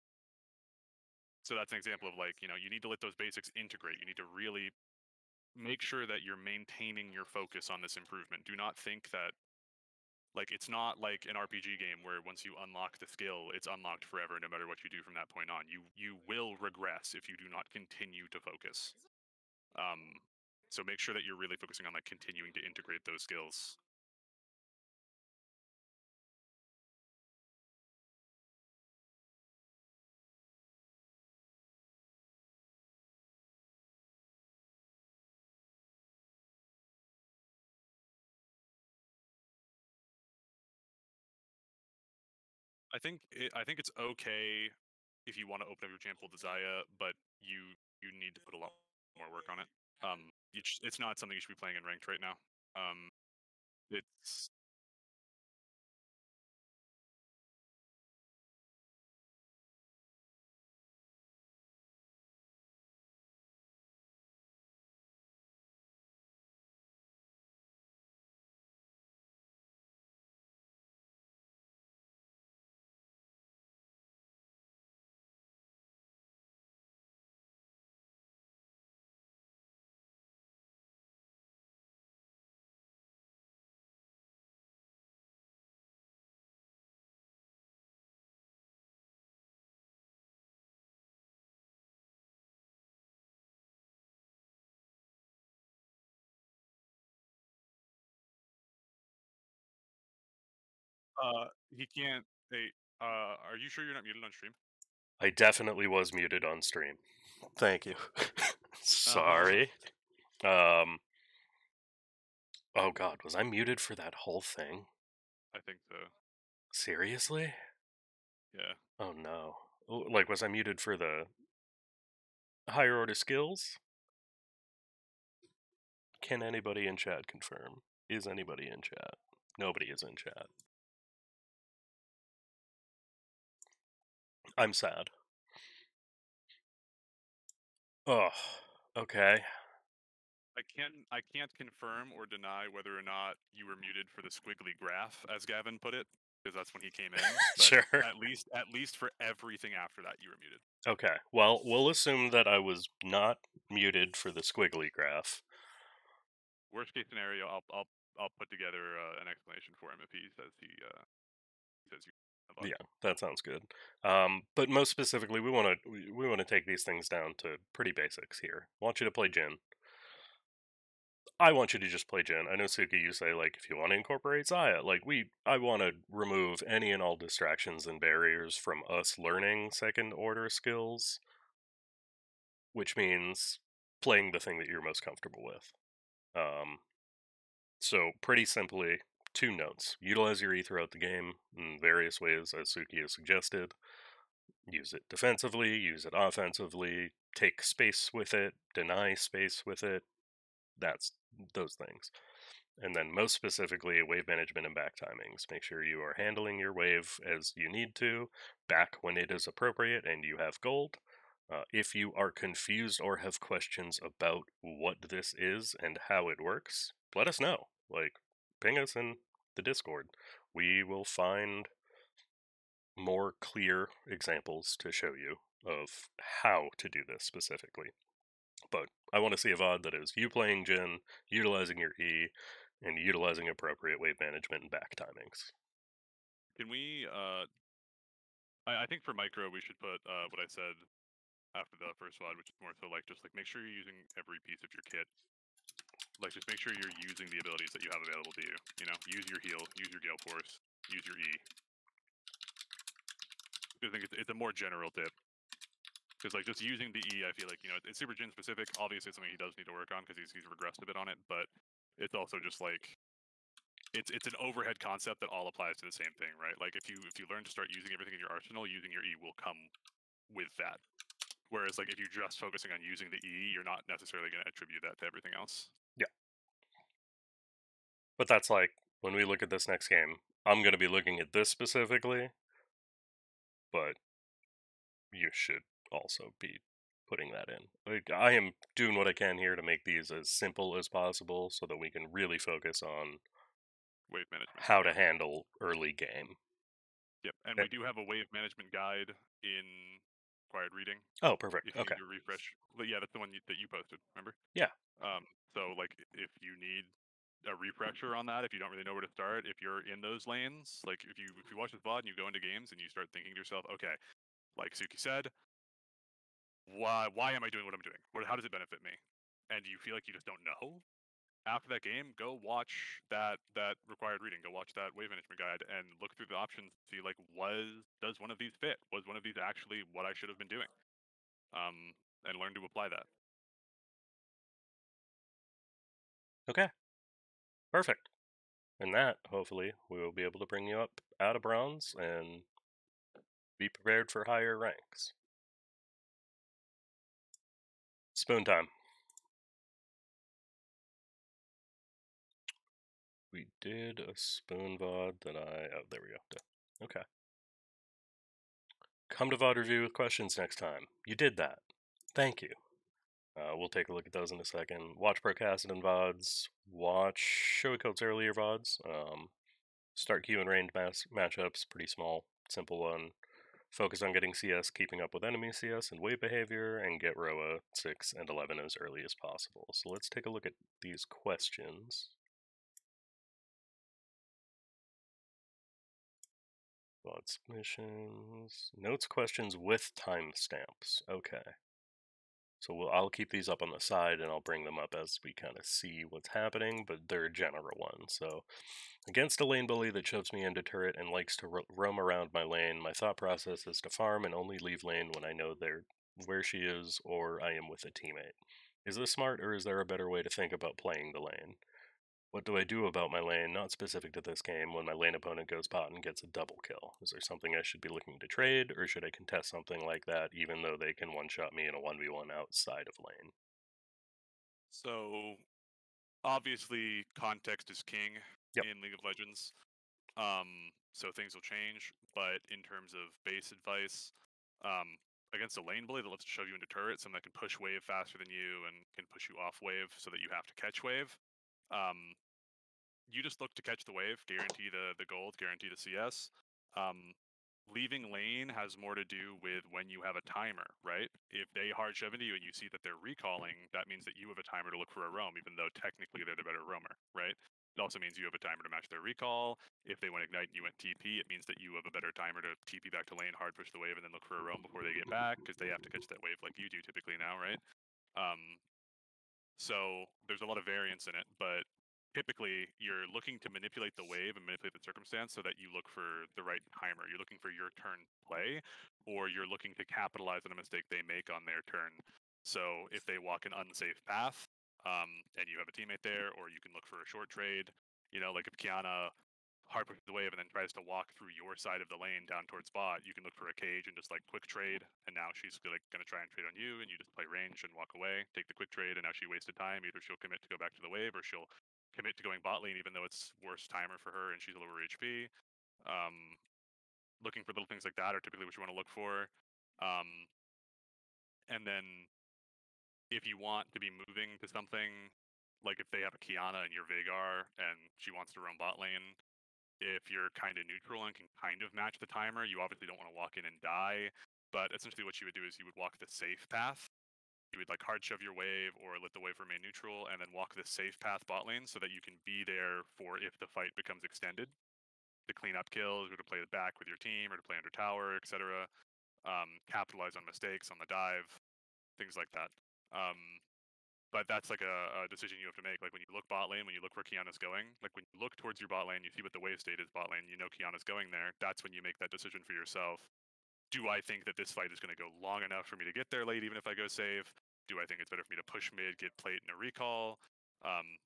so that's an example of like, you know, you need to let those basics integrate. You need to really make sure that you're maintaining your focus on this improvement. Do not think that like it's not like an RPG game where once you unlock the skill, it's unlocked forever no matter what you do from that point on. You you will regress if you do not continue to focus. Um, so make sure that you're really focusing on like continuing to integrate those skills. I think it, I think it's okay if you want to open up your channel to Xayah, but you you need to put a lot more work on it. Um, it's not something you should be playing in ranked right now. Um, it's uh he can't. Hey, uh, are you sure you're not muted on stream? I definitely was muted on stream. Thank you. Sorry. Um. Oh God, was I muted for that whole thing? I think so. Seriously? Yeah. Oh no. Oh, Like, was I muted for the higher order skills? Can anybody in chat confirm? Is anybody in chat? Nobody is in chat. I'm sad. Oh, okay. I can't I can't confirm or deny whether or not you were muted for the squiggly graph, as Gavin put it, because that's when he came in. but Sure. At least at least for everything after that, you were muted. Okay. Well, we'll assume that I was not muted for the squiggly graph. Worst case scenario, I'll I'll I'll put together uh, an explanation for him if he says he uh, says you. Yeah, that sounds good. Um, but most specifically, we want to we, we want to take these things down to pretty basics here. I want you to play Jhin. I want you to just play Jhin. I know Suki, you say like if you want to incorporate Xayah, like we, I want to remove any and all distractions and barriers from us learning second order skills, which means playing the thing that you're most comfortable with. Um, so pretty simply, two notes. Utilize your E throughout the game in various ways, as Suki has suggested. Use it defensively, use it offensively, take space with it, deny space with it. That's those things. And then, most specifically, wave management and back timings. Make sure you are handling your wave as you need to, back when it is appropriate and you have gold. Uh, if you are confused or have questions about what this is and how it works, let us know. Like, ping us in the Discord. We will find more clear examples to show you of how to do this specifically. But I want to see a VOD that is you playing Jhin, utilizing your E, and utilizing appropriate wave management and back timings. Can we? Uh, I, I think for micro, we should put uh, what I said after the first VOD, which is more so like just like make sure you're using every piece of your kit. Like just make sure you're using the abilities that you have available to you. You know, use your heal, use your gale force, use your E. I think it's, a more general tip. Because like just using the E, I feel like you know it's super Jhin specific. Obviously, it's something he does need to work on because he's he's regressed a bit on it. But it's also just like it's it's an overhead concept that all applies to the same thing, right? Like if you if you learn to start using everything in your arsenal, using your E will come with that. Whereas like if you're just focusing on using the E, you're not necessarily going to attribute that to everything else. But that's like when we look at this next game, I'm going to be looking at this specifically, but you should also be putting that in. Like I am doing what I can here to make these as simple as possible so that we can really focus on Wave management. how to handle early game. Yep, and we do have a wave management guide in required reading. Oh, perfect. If you Okay. need to refresh, but yeah, that's the one you, that you posted. Remember? Yeah. Um. So like, if you need a refresher on that, if you don't really know where to start, if you're in those lanes, like if you if you watch this VOD and you go into games and you start thinking to yourself, okay, like Suki said, why why am I doing what I'm doing? What how does it benefit me? And you feel like you just don't know. After that game, go watch that that required reading. Go watch that wave management guide and look through the options. See like was does one of these fit? Was one of these actually what I should have been doing? Um, and learn to apply that. Okay. Perfect. And that, hopefully, we will be able to bring you up out of bronze and be prepared for higher ranks. Spoon time. We did a spoon VOD that I. Oh, there we go. Okay. Come to VOD review with questions next time. You did that. Thank you. Uh, we'll take a look at those in a second. Watch pro Kassadin VODs. Watch Showy Coat's earlier VODs. Um, start queue and range mas- matchups. Pretty small, simple one. Focus on getting CS, keeping up with enemy CS and wave behavior, and get ROA 6 and 11 as early as possible. So let's take a look at these questions. VOD submissions. Notes questions with timestamps. Okay. So we'll, I'll keep these up on the side and I'll bring them up as we kind of see what's happening, but they're a general ones. So, against a lane bully that shoves me into turret and likes to ro- roam around my lane, my thought process is to farm and only leave lane when I know they're where she is or I am with a teammate. Is this smart or is there a better way to think about playing the lane? What do I do about my lane, not specific to this game, when my lane opponent goes bot and gets a double kill? Is there something I should be looking to trade, or should I contest something like that even though they can one shot me in a 1v1 outside of lane? So, obviously, context is king Yep. in League of Legends. Um, so things will change. But in terms of base advice, um, against a lane bully that loves to shove you into turret, someone that can push wave faster than you and can push you off wave so that you have to catch wave, um, you just look to catch the wave, guarantee the the gold, guarantee the CS. Um, leaving lane has more to do with when you have a timer, right? If they hard shove into you and you see that they're recalling, that means that you have a timer to look for a roam, even though technically they're the better roamer, right? It also means you have a timer to match their recall. If they went ignite and you went TP, it means that you have a better timer to TP back to lane, hard push the wave, and then look for a roam before they get back, because they have to catch that wave like you do typically now, right? Um, so there's a lot of variance in it, but typically you're looking to manipulate the wave and manipulate the circumstance so that you look for the right timer. You're looking for your turn play, or you're looking to capitalize on a mistake they make on their turn. So if they walk an unsafe path, um, and you have a teammate there, or you can look for a short trade. You know, like if Qiyana hard pushes the wave and then tries to walk through your side of the lane down towards bot, you can look for a cage and just like quick trade. And now she's like to try and trade on you, and you just play range and walk away, take the quick trade, and now she wasted time. Either she'll commit to go back to the wave, or she'll commit to going bot lane, even though it's worse timer for her and she's a lower HP. Um, looking for little things like that are typically what you want to look for. Um, and then if you want to be moving to something, like if they have a Qiyana and you're Veigar and she wants to roam bot lane, if you're kind of neutral and can kind of match the timer, you obviously don't want to walk in and die. But essentially, what you would do is you would walk the safe path you would like hard shove your wave or let the wave remain neutral and then walk the safe path bot lane so that you can be there for if the fight becomes extended to clean up kills or to play the back with your team or to play under tower, etc. Um, capitalize on mistakes on the dive, things like that. Um, but that's like a, a decision you have to make. Like when you look bot lane, when you look where Qiyana's going, like when you look towards your bot lane, you see what the wave state is bot lane, you know Qiyana's going there. That's when you make that decision for yourself. Do I think that this fight is going to go long enough for me to get there late, even if I go save? Do I think it's better for me to push mid, get plate and a recall? Um,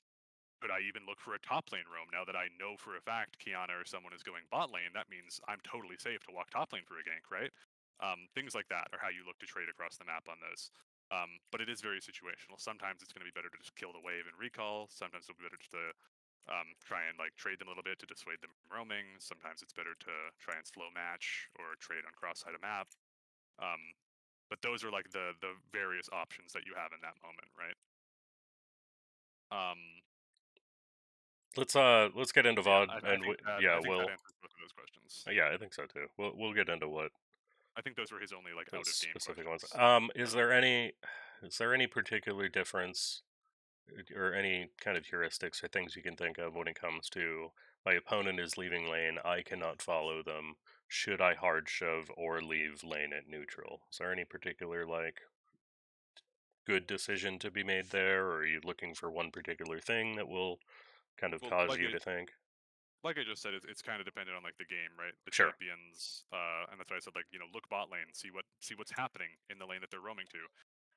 could I even look for a top lane roam now that I know for a fact Qiyana or someone is going bot lane? That means I'm totally safe to walk top lane for a gank, right? Um, things like that are how you look to trade across the map on those. Um, but it is very situational. Sometimes it's going to be better to just kill the wave and recall. Sometimes it'll be better just to um, try and like trade them a little bit to dissuade them from roaming. Sometimes it's better to try and slow match or trade on cross side of map. Um, but those are like the the various options that you have in that moment, right? Um, Let's uh let's get into VOD I, I and think we, yeah, I we'll that answers both of those questions. yeah, I think so too. We'll we'll get into what I think those were his only like out of game specific ones. Um, is there any is there any particular difference uh, or any kind of heuristics or things you can think of when it comes to my opponent is leaving lane, I cannot follow them. Should I hard shove or leave lane at neutral? Is there any particular like good decision to be made there, or are you looking for one particular thing that will kind of Well, cause like you I- to think? Like I just said, it's, it's kind of dependent on like the game, right? The Sure. champions, uh, and that's why I said like you know look bot lane, see what see what's happening in the lane that they're roaming to.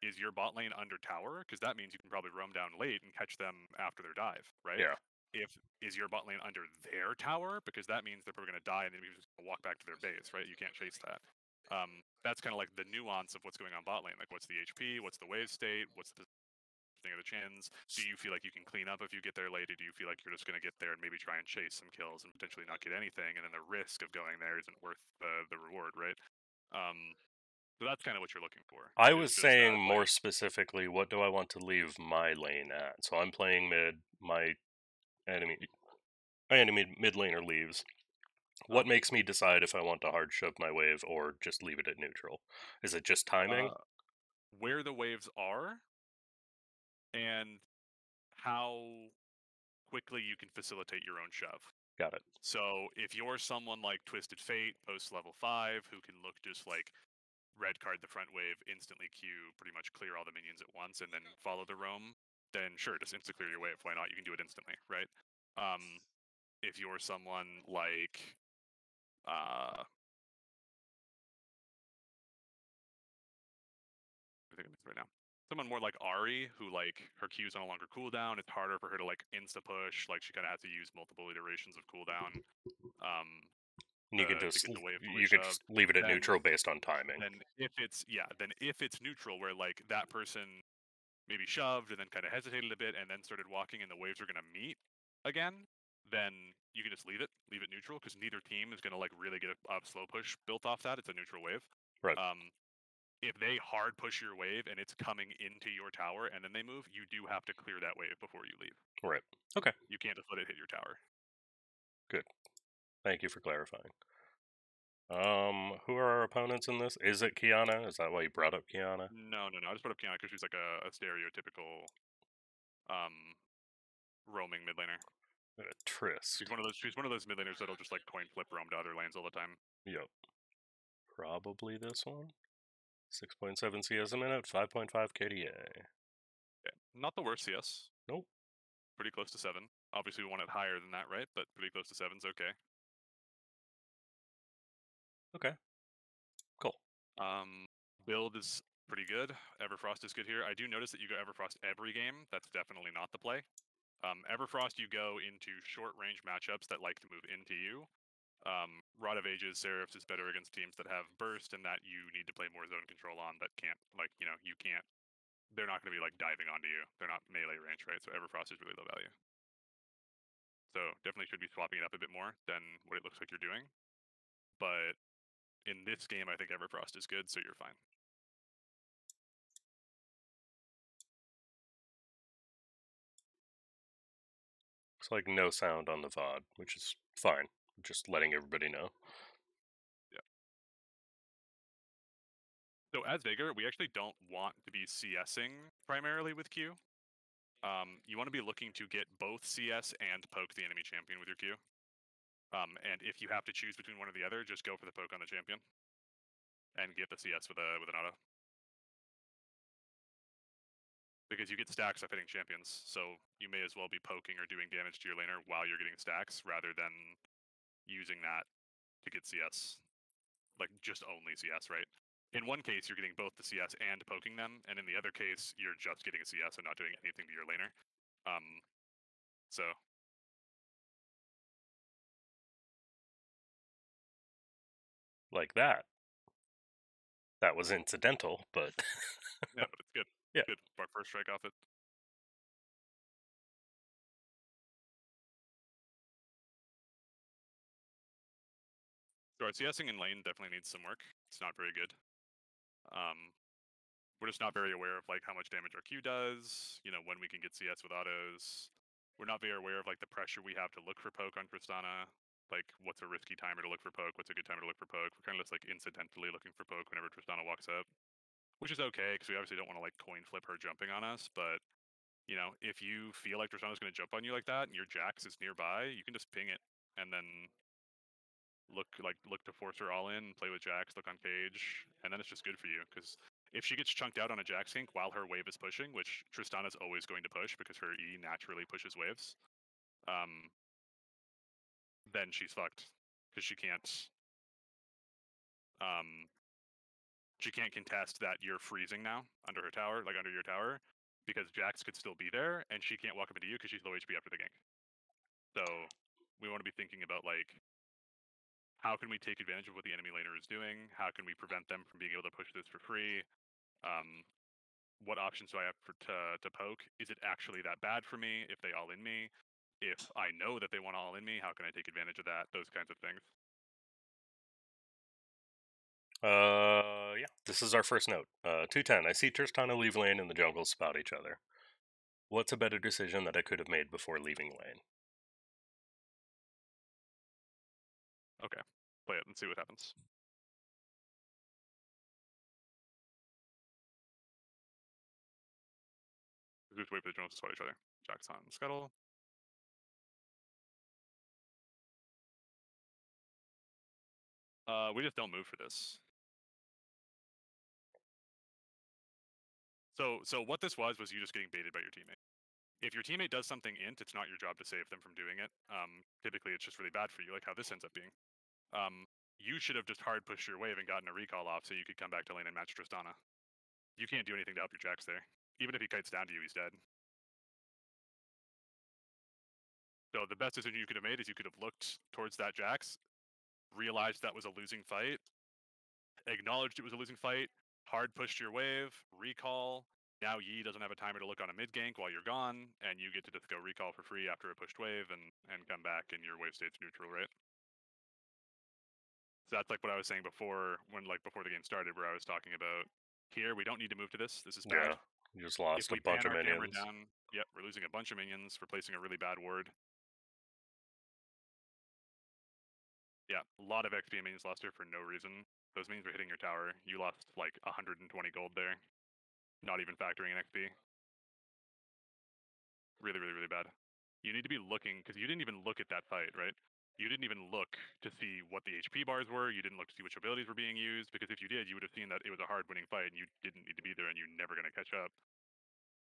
Is your bot lane under tower? Because that means you can probably roam down late and catch them after their dive, right? Yeah. If is your bot lane under their tower? Because that means they're probably going to die and then you're just going to walk back to their base, right? You can't chase that. Um, that's kind of like the nuance of what's going on bot lane. Like, what's the HP? What's the wave state? What's the thing of the chins? Do you feel like you can clean up if you get there late? Or do you feel like you're just going to get there and maybe try and chase some kills and potentially not get anything? And then the risk of going there isn't worth the, the reward, right? Um, so that's kind of what you're looking for. I was saying that, more specifically, what do I want to leave my lane at? So I'm playing mid. My enemy, my enemy mid laner leaves. What makes me decide if I want to hard shove my wave or just leave it at neutral? Is it just timing? uh, where the waves are and how quickly you can facilitate your own shove. Got it. So if you're someone like Twisted Fate, post level five, who can look just like red card the front wave, instantly queue, pretty much clear all the minions at once, and then follow the roam, then sure, just insta clear your wave. Why not? You can do it instantly, right? Um, if you're someone like uh I think this right now. Someone more like Ahri, who like her Q's on a longer cooldown. It's harder for her to like insta push. Like she kind of has to use multiple iterations of cooldown. Um, And you can uh, just the l- wave you can just leave it at then- neutral based on timing. then if it's yeah, then if it's neutral, where like that person maybe shoved and then kind of hesitated a bit and then started walking, and the waves are gonna meet again, then you can just leave it, leave it neutral, because neither team is gonna like really get a, a slow push built off that. It's a neutral wave. Right. Um, if they hard push your wave and it's coming into your tower and then they move, you do have to clear that wave before you leave. Right. Okay. You can't just let it hit your tower. Good. Thank you for clarifying. Um, who are our opponents in this? Is it Qiyana? Is that why you brought up Qiyana? No, no, no. I just put up Qiyana because she's like a, a stereotypical um roaming mid laner. Uh, Triss. She's one of those. She's one of those mid laners that'll just like coin flip roam to other lanes all the time. Yep. Probably this one. 6.7 CS a minute, 5.5 KDA. Yeah, not the worst CS. Nope. Pretty close to seven. Obviously, we want it higher than that, right? But pretty close to seven's okay. Okay. Cool. Um, build is pretty good. Everfrost is good here. I do notice that you go Everfrost every game. That's definitely not the play. Um, Everfrost, you go into short range matchups that like to move into you. Um, Rod of Ages, Seraphs is better against teams that have burst and that you need to play more zone control on that can't, like, you know, you can't, they're not going to be like diving onto you. They're not melee range, right? So Everfrost is really low value. So definitely should be swapping it up a bit more than what it looks like you're doing. But in this game, I think Everfrost is good, so you're fine. Looks like no sound on the VOD, which is fine. Just letting everybody know. Yeah. So as Veigar, we actually don't want to be CSing primarily with Q. Um, you want to be looking to get both CS and poke the enemy champion with your Q. Um, and if you have to choose between one or the other, just go for the poke on the champion, and get the CS with a with an auto. Because you get stacks of hitting champions, so you may as well be poking or doing damage to your laner while you're getting stacks, rather than using that to get CS. Like just only CS, right? In one case, you're getting both the CS and poking them, and in the other case, you're just getting a CS and not doing anything to your laner. Um, so Like that. That was incidental, but yeah, but it's good. Yeah. good. Our first strike off it. CSing in lane definitely needs some work. It's not very good. Um, we're just not very aware of like how much damage our Q does. You know when we can get CS with autos. We're not very aware of like the pressure we have to look for poke on Tristana. Like what's a risky timer to look for poke? What's a good timer to look for poke? We're kind of just like incidentally looking for poke whenever Tristana walks up, which is okay because we obviously don't want to like coin flip her jumping on us. But you know if you feel like Tristana's going to jump on you like that and your Jax is nearby, you can just ping it and then look like look to force her all in, play with Jax, look on cage, and then it's just good for you because if she gets chunked out on a Jax gank while her wave is pushing, which Tristana's always going to push because her E naturally pushes waves, um, then she's fucked because she can't um she can't contest that you're freezing now under her tower, like under your tower, because Jax could still be there and she can't walk up into you because she's low HP after the gank. So we want to be thinking about like how can we take advantage of what the enemy laner is doing? How can we prevent them from being able to push this for free? Um, what options do I have for, to to poke? Is it actually that bad for me if they all in me? If I know that they want all in me, how can I take advantage of that? Those kinds of things. uh, yeah. This is our first note. Uh, two ten. I see Tristana leave lane and the jungle spout each other. What's a better decision that I could have made before leaving lane? Okay, play it and see what happens. Just wait for the to spot each other. Jax's on scuttle. Uh, we just don't move for this. So, so what this was was you just getting baited by your teammate. If your teammate does something int, it's not your job to save them from doing it. Um, typically, it's just really bad for you, like how this ends up being. Um, you should have just hard pushed your wave and gotten a recall off so you could come back to lane and match Tristana. You can't do anything to help your Jax there. Even if he kites down to you, he's dead. So the best decision you could have made is you could have looked towards that Jax, realized that was a losing fight, acknowledged it was a losing fight, hard pushed your wave, recall. Now Yi doesn't have a timer to look on a mid gank while you're gone, and you get to just go recall for free after a pushed wave and and come back and your wave state's neutral, right? So that's like what I was saying before when like before the game started, where I was talking about here we don't need to move to this. This is bad. Yeah. You just lost a bunch of minions. down, yep, we're losing a bunch of minions for placing a really bad ward. Yeah, a lot of XP minions lost here for no reason. Those minions were hitting your tower. You lost like 120 gold there, not even factoring in XP. Really, really, really bad. You need to be looking because you didn't even look at that fight, right? You didn't even look to see what the HP bars were. You didn't look to see which abilities were being used because if you did, you would have seen that it was a hard winning fight and you didn't need to be there and you're never going to catch up.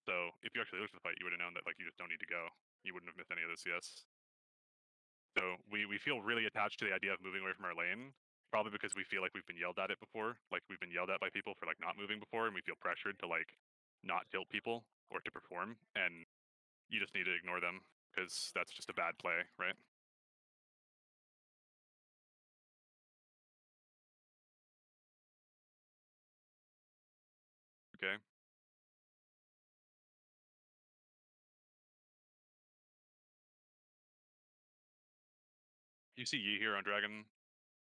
So if you actually looked at the fight, you would have known that like you just don't need to go. You wouldn't have missed any of the CS. So we, we feel really attached to the idea of moving away from our lane, probably because we feel like we've been yelled at it before. Like we've been yelled at by people for like not moving before, and we feel pressured to like not tilt people or to perform. And you just need to ignore them because that's just a bad play, right? Okay. You see Yi here on Dragon,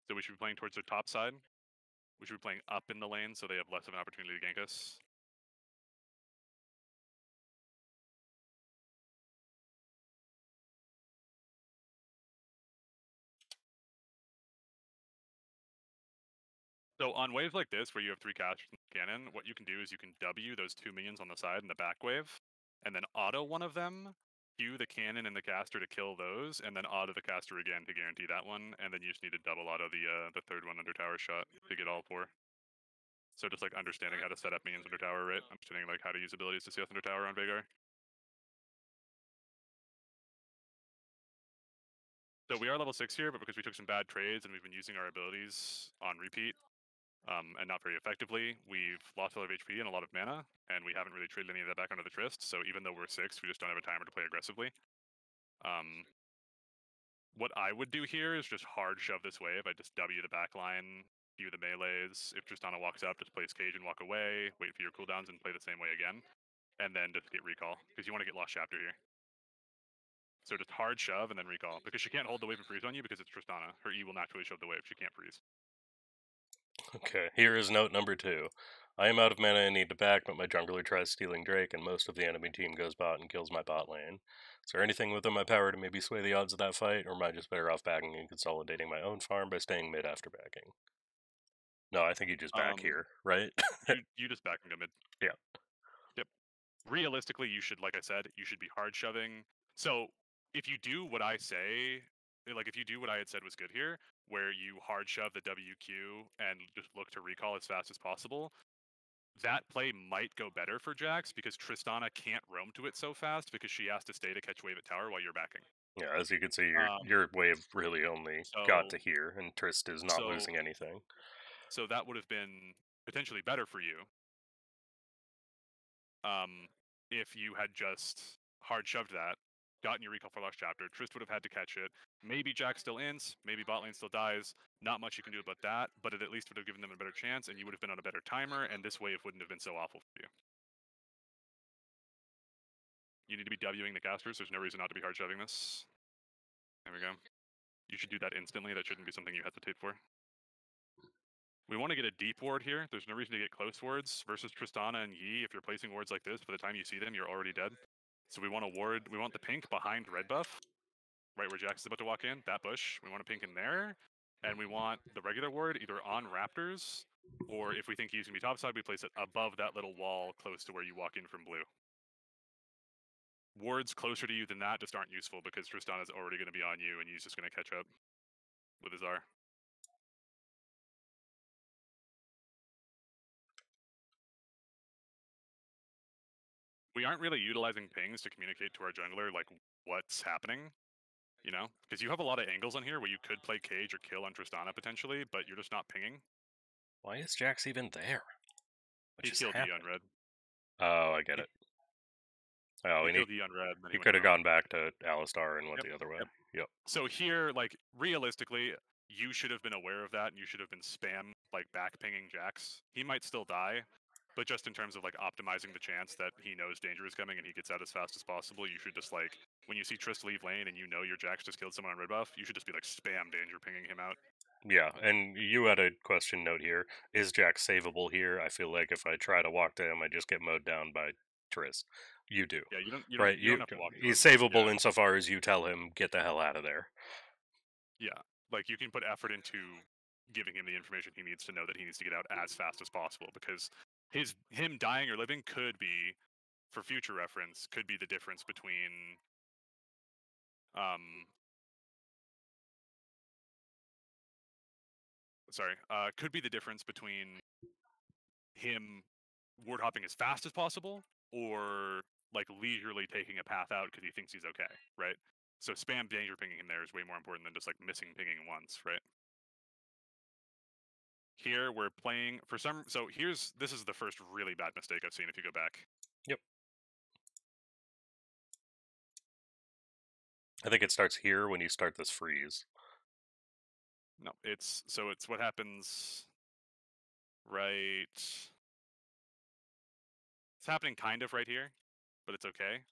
so we should be playing towards their top side. We should be playing up in the lane so they have less of an opportunity to gank us. So on waves like this, where you have three casters and cannon, what you can do is you can W those two minions on the side in the back wave, and then auto one of them, cue the cannon and the caster to kill those, and then auto the caster again to guarantee that one, and then you just need to double auto the uh, the third one under tower shot to get all four. So just like understanding how to set up minions under tower, right? Understanding like how to use abilities to CS under tower on Veigar. So we are level six here, but because we took some bad trades and we've been using our abilities on repeat, um, and not very effectively, we've lost a lot of HP and a lot of mana, and we haven't really traded any of that back onto the Trist. So even though we're six, we just don't have a timer to play aggressively. Um, what I would do here is just hard shove this wave. I just W the back line, view the melees. If Tristana walks up, just place cage and walk away. Wait for your cooldowns and play the same way again, and then just get recall because you want to get lost chapter here. So just hard shove and then recall because she can't hold the wave and freeze on you because it's Tristana. Her E will naturally shove the wave. She can't freeze. Okay, here is note number two. I am out of mana and need to back, but my jungler tries stealing Drake, and most of the enemy team goes bot and kills my bot lane. Is there anything within my power to maybe sway the odds of that fight, or am I just better off backing and consolidating my own farm by staying mid after backing? No, I think you just back Um, here, right? you, you just back and go mid. Yeah. Yep. Realistically, you should, like I said, you should be hard shoving. So if you do what I say, like if you do what I had said was good here, where you hard shove the WQ and just look to recall as fast as possible, that play might go better for Jax because Tristana can't roam to it so fast because she has to stay to catch wave at tower while you're backing. yeah, as you can see, your Um, your wave really only got to here, and Trist is not so- losing anything. So that would have been potentially better for you. Um, if you had just hard shoved that, gotten your recall for last chapter, Trist would have had to catch it. Maybe Jax still ends. maybe bot lane still dies. Not much you can do about that, but it at least would have given them a better chance, and you would have been on a better timer, and this wave wouldn't have been so awful for you. You need to be Wing the casters. There's no reason not to be hard shoving this. There we go. You should do that instantly. That shouldn't be something you hesitate for. We want to get a deep ward here. There's no reason to get close wards versus Tristana and Yi. If you're placing wards like this, by the time you see them, you're already dead. So we want a ward. We want the pink behind red buff, right where Jax is about to walk in. That bush. We want a pink in there, and we want the regular ward either on Raptors, or if we think he's gonna be topside, we place it above that little wall close to where you walk in from blue. Wards closer to you than that just aren't useful because Tristana's already going to be on you, and he's just going to catch up with his R. we aren't really utilizing pings to communicate to our jungler like what's happening. You know, because you have a lot of angles on here where you could play cage or kill on Tristana potentially, but you're just not pinging. Why is Jax even there? What he killed happened? the unread. Oh, I get it. Oh, he he, killed the unread. and he could have gone back to Alistar and went Yep, the other way. yep. Yep. So here, like realistically, you should have been aware of that, and you should have been spam like back pinging Jax. He might still die, but just in terms of like optimizing the chance that he knows danger is coming and he gets out as fast as possible, you should just like when you see Trist leave lane and you know your Jax just killed someone on red buff, you should just be like spam danger pinging him out. Yeah, and you had a question note here. Is Jax savable here? I feel like if I try to walk to him, I just get mowed down by Trist. You do. Yeah, you don't. You don't, right, you, don't have to walk. he's him. savable Yeah. insofar as you tell him, get the hell out of there. Yeah, like you can put effort into giving him the information he needs to know that he needs to get out as fast as possible because his him dying or living could be, for future reference, could be the difference between um sorry, uh could be the difference between him ward hopping as fast as possible or like leisurely taking a path out because he thinks he's okay, right? So spam danger pinging him there is way more important than just like missing pinging once, right? Here we're playing for some. So here's this is the first really bad mistake I've seen. If you go back, Yep. I think it starts here when you start this freeze. no, it's so it's what happens. Right, it's happening kind of right here, but it's okay.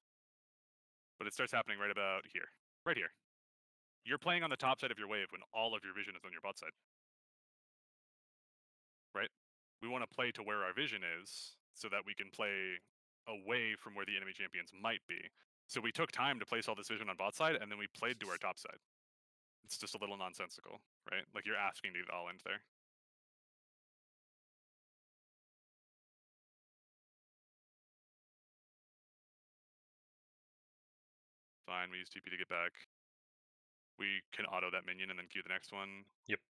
But it starts happening right about here, right here. You're playing on the top side of your wave when all of your vision is on your bot side we want to play to where our vision is so that we can play away from where the enemy champions might be. So we took time to place all this vision on bot side and then we played to our top side. It's just a little nonsensical, right? Like you're asking me to all end there. Fine, we use TP to get back. We can auto that minion and then queue the next one. Yep.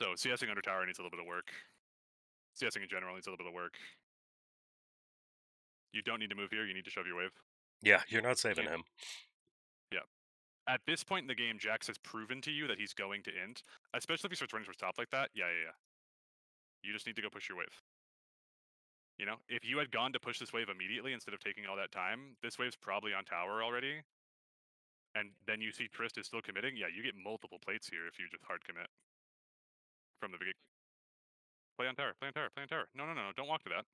So CSing under tower needs a little bit of work. CSing in general needs a little bit of work. You don't need to move here. You need to shove your wave. Yeah, you're not saving Yeah. him. Yeah. At this point in the game, Jax has proven to you that he's going to int, especially if he starts running towards top like that. Yeah, yeah, yeah. You just need to go push your wave. You know, if you had gone to push this wave immediately instead of taking all that time, this wave's probably on tower already. And then you see Trist is still committing. Yeah, you get multiple plates here if you just hard commit from the beginning. Play on tower, play on tower, play on tower. No, no, no, no, don't walk to that.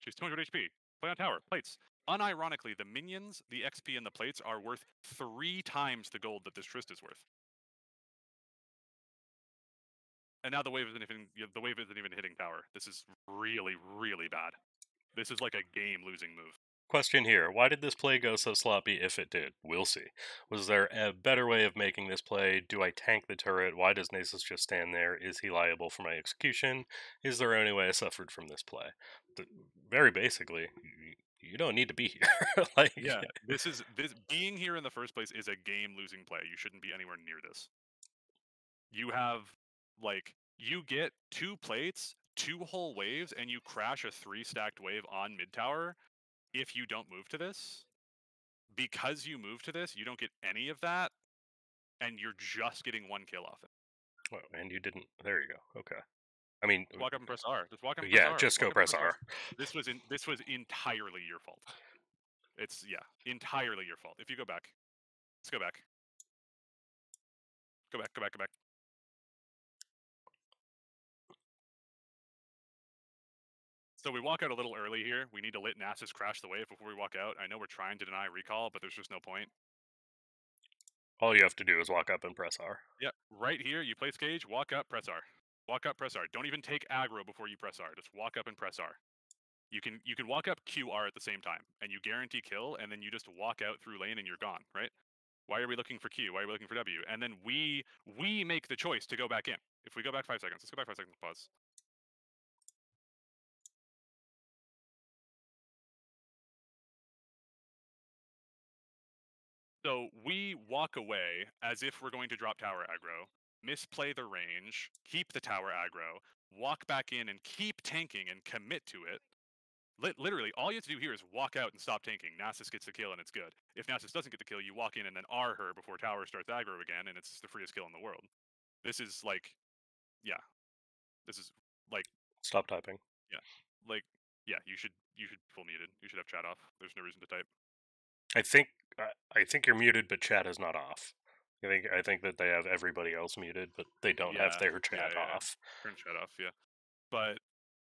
She's 200 HP. Play on tower, plates. Unironically, the minions, the XP, and the plates are worth three times the gold that this Trist is worth. And now the wave isn't even the wave isn't even hitting tower. This is really, really bad. This is like a game losing move. Question here Why did this play go so sloppy if it did? We'll see. Was there a better way of making this play? Do I tank the turret? Why does Nasus just stand there? Is he liable for my execution? Is there any way I suffered from this play? Th- very basically, you, you don't need to be here. like, Yeah, this is this being here in the first place is a game losing play. You shouldn't be anywhere near this. You have like you get two plates, two whole waves, and you crash a three stacked wave on mid tower if you don't move to this. Because you move to this, you don't get any of that, and you're just getting one kill off it. Well, and you didn't. There you go. Okay. I mean, Walk up and press R. Just walk up and press yeah, R. just go walk up and press R. This was in, this was entirely your fault. It's yeah, entirely your fault. If you go back, let's go back. Go back. Go back. Go back. So we walk out a little early here. We need to let Nasus crash the wave before we walk out. I know we're trying to deny recall, but there's just no point. All you have to do is walk up and press R. Yep, right here, you place cage, walk up, press R. Walk up, press R. Don't even take aggro before you press R. Just walk up and press R. You can you can walk up QR at the same time, and you guarantee kill, and then you just walk out through lane and you're gone, right? Why are we looking for Q? Why are we looking for W? And then we we make the choice to go back in. If we go back five seconds, let's go back five seconds. Pause. So we walk away as if we're going to drop tower aggro, misplay the range, keep the tower aggro, walk back in and keep tanking and commit to it. Lit- literally, all you have to do here is walk out and stop tanking. Nasus gets the kill and it's good. If Nasus doesn't get the kill, you walk in and then R her before tower starts aggro again, and it's the freest kill in the world. This is like, yeah, this is like Stop typing. Yeah, like yeah. You should you should full muted. You should have chat off. There's no reason to type. I think I- I think you're muted, but chat is not off. I think I think that they have everybody else muted, but they don't have their chat yeah, yeah. off. turn chat off, yeah. But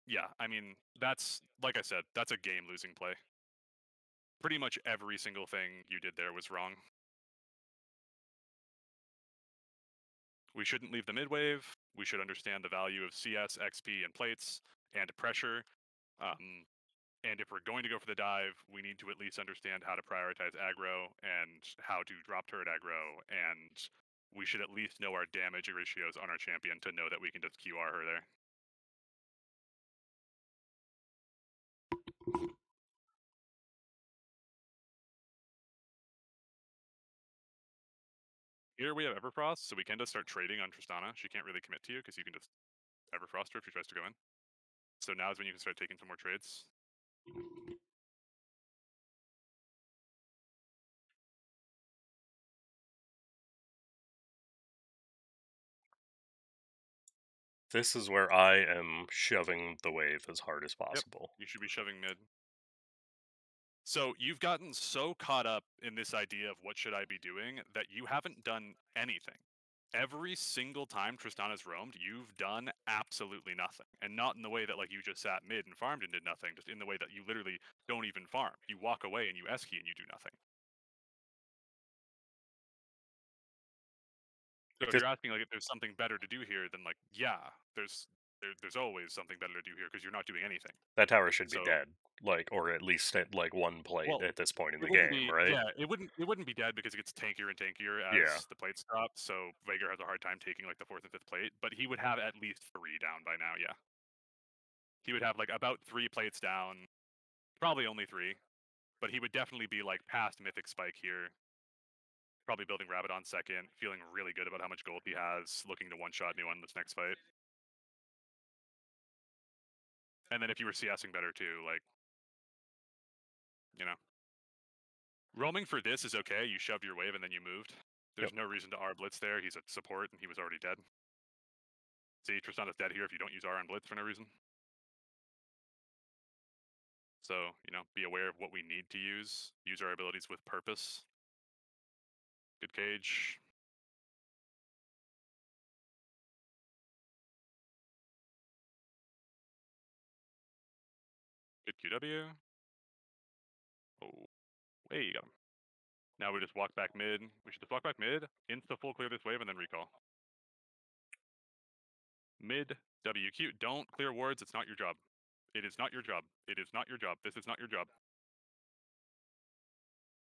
yeah, I mean, that's like I said, that's a game losing play. Pretty much every single thing you did there was wrong. We shouldn't leave the mid wave. We should understand the value of CS, XP, and plates and pressure. Um, and if we're going to go for the dive, we need to at least understand how to prioritize aggro and how to drop turret aggro. And we should at least know our damage ratios on our champion to know that we can just QR her there. Here we have Everfrost, so we can just start trading on Tristana. She can't really commit to you because you can just Everfrost her if she tries to go in. So now is when you can start taking some more trades. This is where I am shoving the wave as hard as possible. You should be shoving mid. So you've gotten so caught up in this idea of what should I be doing that you haven't done anything. Every single time Tristana's roamed, you've done absolutely nothing. And not in the way that like you just sat mid and farmed and did nothing, just in the way that you literally don't even farm. You walk away and you S key and you do nothing. So if you're asking like if there's something better to do here, then like yeah, there's there, there's always something better to do here because you're not doing anything. That tower should be dead, like or at least at like one plate Well, at this point in the game, be- right? Yeah, it wouldn't it wouldn't be dead because it gets tankier and tankier as Yeah. the plates drop. So Veigar has a hard time taking like the fourth and fifth plate, but he would mm-hmm. have at least three down by now. Yeah, he would have like about three plates down, probably only three. but he would definitely be like past Mythic Spike here. Probably building Rabbit on second, feeling really good about how much gold he has, looking to one shot new on this next fight. And then if you were CSing better too, like, you know, roaming for this is okay. You shoved your wave and then you moved. There's no reason to R Blitz there. He's a support and he was already dead. See, Tristan is dead here if you don't use R on Blitz for no reason. So, you know, be aware of what we need to use. Use our abilities with purpose. Good cage. QW. Oh, hey, you got him. Now we just walk back mid. We should just walk back mid, insta full clear this wave, and then recall. Mid WQ. Don't clear wards. It's not your job. It is not your job. It is not your job. This is not your job.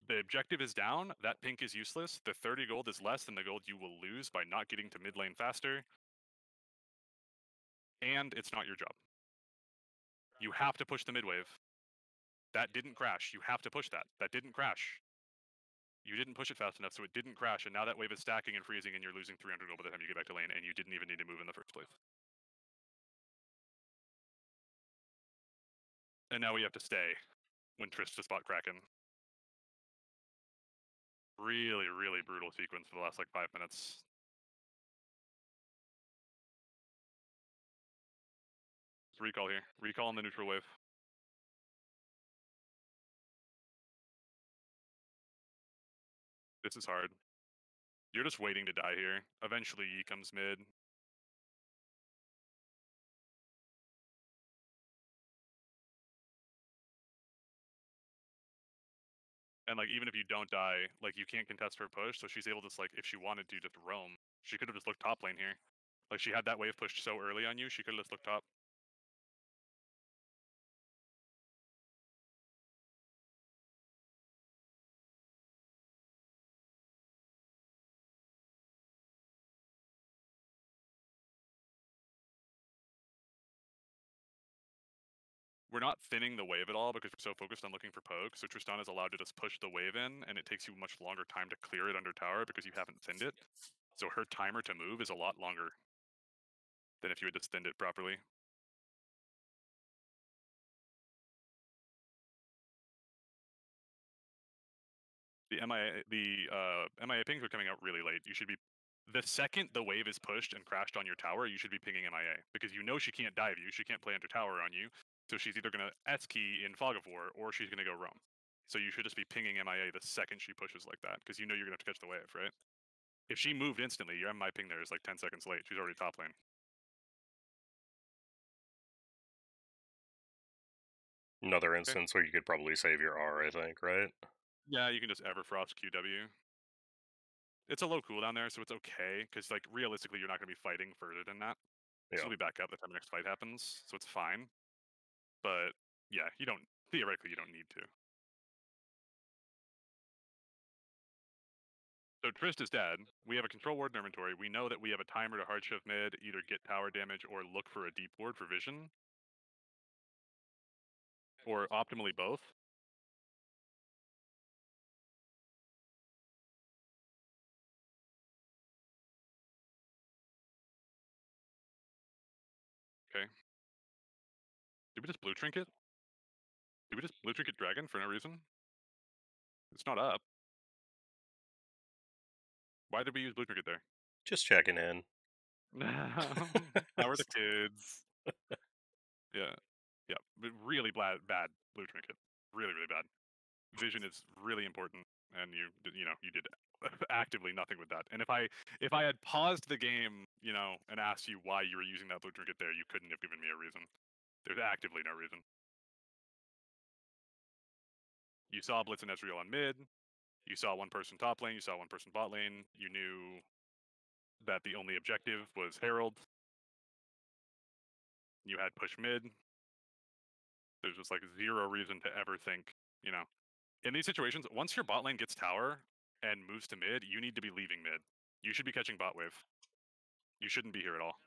The objective is down. That pink is useless. The 30 gold is less than the gold you will lose by not getting to mid lane faster. And it's not your job. You have to push the mid wave. That didn't crash. You have to push that. That didn't crash. You didn't push it fast enough, so it didn't crash, and now that wave is stacking and freezing, and you're losing 300 gold by the time you get back to lane, and you didn't even need to move in the first place. And now we have to stay when Trish to spot Kraken. Really, really brutal sequence for the last like five minutes. Recall here. Recall on the neutral wave. This is hard. You're just waiting to die here. Eventually, E comes mid. And like, even if you don't die, like you can't contest her push, so she's able to like, if she wanted to, just roam. She could have just looked top lane here. Like she had that wave pushed so early on you, she could have just looked top. We're not thinning the wave at all because we're so focused on looking for poke. So Tristan is allowed to just push the wave in, and it takes you much longer time to clear it under tower because you haven't thinned it. So her timer to move is a lot longer than if you had just thinned it properly. The MIA, the uh, MIA pings are coming out really late. You should be the second the wave is pushed and crashed on your tower, you should be pinging MIA because you know she can't dive you, she can't play under tower on you, so she's either going to S key in Fog of War or she's going to go roam. So you should just be pinging MIA the second she pushes like that because you know you're going to have to catch the wave, right? If she moved instantly, your MI ping there is like 10 seconds late. She's already top lane. Another instance where you could probably save your R, I think, right? Yeah, you can just Everfrost QW. It's a low cooldown there, so it's okay because like realistically, you're not going to be fighting further than that. Yeah. She'll be back up the time the next fight happens, so it's fine. But yeah, you don't theoretically you don't need to. So Trist is dead. We have a control ward in inventory. We know that we have a timer to hard shift mid, either get tower damage or look for a deep ward for vision. Or optimally both. Did we just blue trinket? Did we just blue trinket dragon for no reason? It's not up. Why did we use blue trinket there? Just checking in. How are the kids? yeah, yeah, but really bad, bad blue trinket. Really, really bad. Vision is really important, and you, you know, you did actively nothing with that. And if I, if I had paused the game, you know, and asked you why you were using that blue trinket there, you couldn't have given me a reason. There's actively no reason. You saw Blitz and Ezreal on mid. You saw one person top lane. You saw one person bot lane. You knew that the only objective was Herald. You had push mid. There's just like zero reason to ever think, you know, in these situations, once your bot lane gets tower and moves to mid, you need to be leaving mid. You should be catching bot wave. You shouldn't be here at all.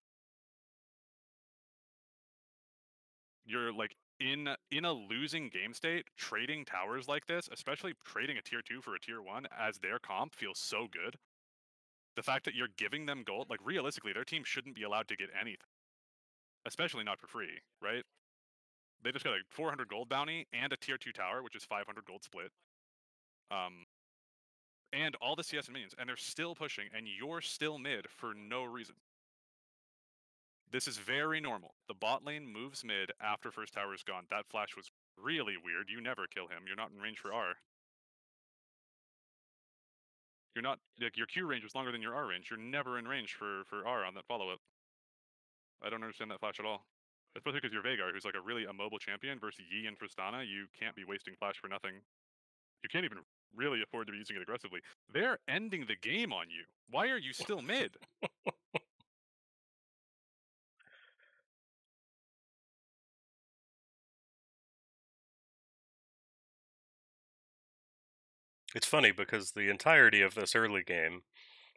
You're like in in a losing game state, trading towers like this, especially trading a tier two for a tier one as their comp feels so good. The fact that you're giving them gold, like realistically, their team shouldn't be allowed to get anything, especially not for free, right? They just got a 400 gold bounty and a tier two tower, which is 500 gold split. Um, and all the CS and minions, and they're still pushing, and you're still mid for no reason. This is very normal. The bot lane moves mid after first tower is gone. That flash was really weird. You never kill him. You're not in range for R. You're not like your Q range was longer than your R range. You're never in range for for R on that follow up. I don't understand that flash at all. Especially because you're Veigar, who's like a really a mobile champion versus Yi and Tristana. You can't be wasting flash for nothing. You can't even really afford to be using it aggressively. They're ending the game on you. Why are you still mid? It's funny because the entirety of this early game,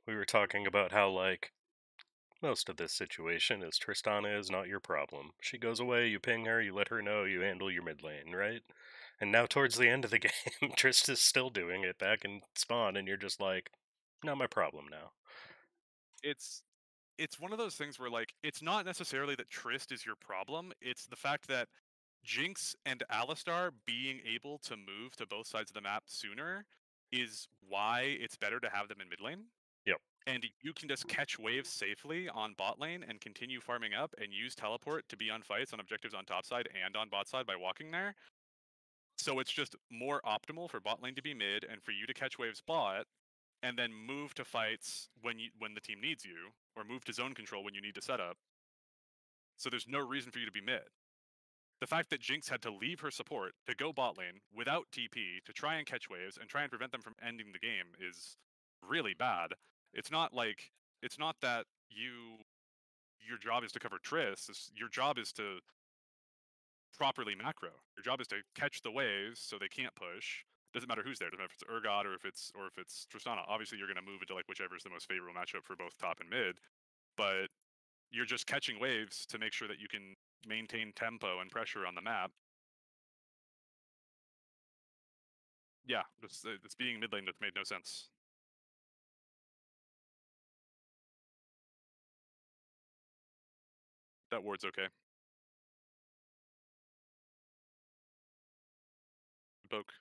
we were talking about how, like, most of this situation is Tristana is not your problem. She goes away, you ping her, you let her know, you handle your mid lane, right? And now, towards the end of the game, Trist is still doing it back in spawn, and you're just like, not my problem now. it's it's one of those things where like it's not necessarily that Trist is your problem. It's the fact that Jinx and Alistar being able to move to both sides of the map sooner is why it's better to have them in mid lane. Yep. And you can just catch waves safely on bot lane and continue farming up and use teleport to be on fights on objectives on top side and on bot side by walking there. So it's just more optimal for bot lane to be mid and for you to catch waves bot and then move to fights when you when the team needs you or move to zone control when you need to set up. So there's no reason for you to be mid. The fact that Jinx had to leave her support to go bot lane without TP to try and catch waves and try and prevent them from ending the game is really bad. It's not like it's not that you your job is to cover Triss. it's- Your job is to properly macro. Your job is to catch the waves so they can't push. Doesn't matter who's there. Doesn't matter if it's Urgot or if it's or if it's Tristana. Obviously, you're going to move into like whichever is the most favorable matchup for both top and mid. But you're just catching waves to make sure that you can maintain tempo and pressure on the map. Yeah, it's, uh, it's being mid lane that made no sense. That ward's okay. Poke.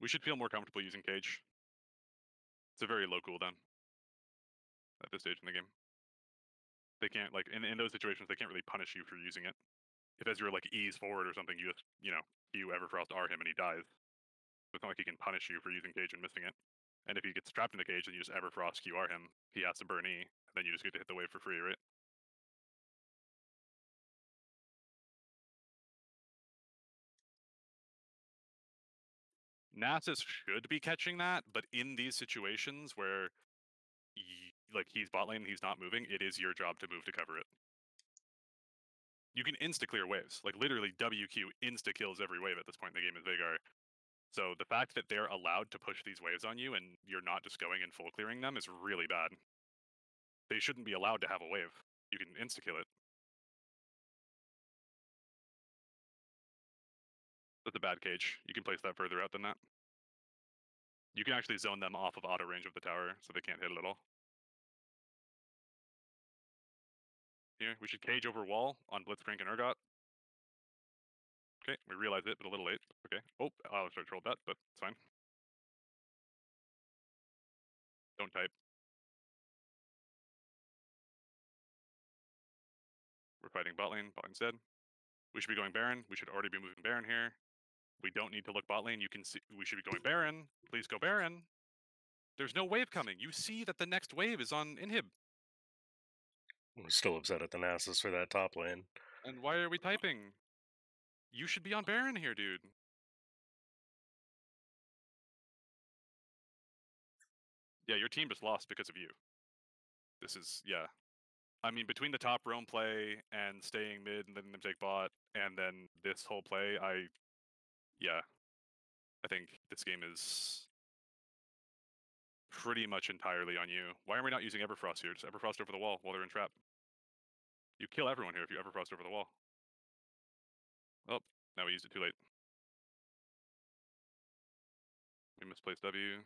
We should feel more comfortable using Cage. It's a very low cooldown at this stage in the game. They can't like in, in those situations they can't really punish you for using it. If as you're like ease forward or something, you just you know you ever Everfrost R him and he dies. So it's not like he can punish you for using Cage and missing it. And if he gets trapped in the cage, then you just ever Everfrost QR him. He has to burn E, then you just get to hit the wave for free, right? Nasus should be catching that, but in these situations where like he's bot lane he's not moving, it is your job to move to cover it. You can insta clear waves. Like literally WQ insta kills every wave at this point in the game with Veigar. So the fact that they're allowed to push these waves on you and you're not just going and full clearing them is really bad. They shouldn't be allowed to have a wave. You can insta kill it. That's a bad cage. You can place that further out than that. You can actually zone them off of auto range of the tower so they can't hit it at all. Here, we should cage over wall on Blitzcrank and Urgot. Okay, we realize it, but a little late. Okay. Oh, I should have trolled that, but it's fine. Don't type. We're fighting bot lane, bot dead. We should be going Baron. We should already be moving Baron here. We don't need to look bot lane. You can see we should be going Baron. Please go Baron. There's no wave coming. You see that the next wave is on inhib. I'm still upset at the Nasus for that top lane. And why are we typing? You should be on Baron here, dude. Yeah, your team just lost because of you. This is yeah. I mean, between the top roam play and staying mid and letting them take bot, and then this whole play, I yeah. I think this game is pretty much entirely on you. Why are we not using Everfrost here? Just Everfrost over the wall while they're in trap. You kill everyone here if you Everfrost over the wall. Oh, now we used it too late. We misplaced W.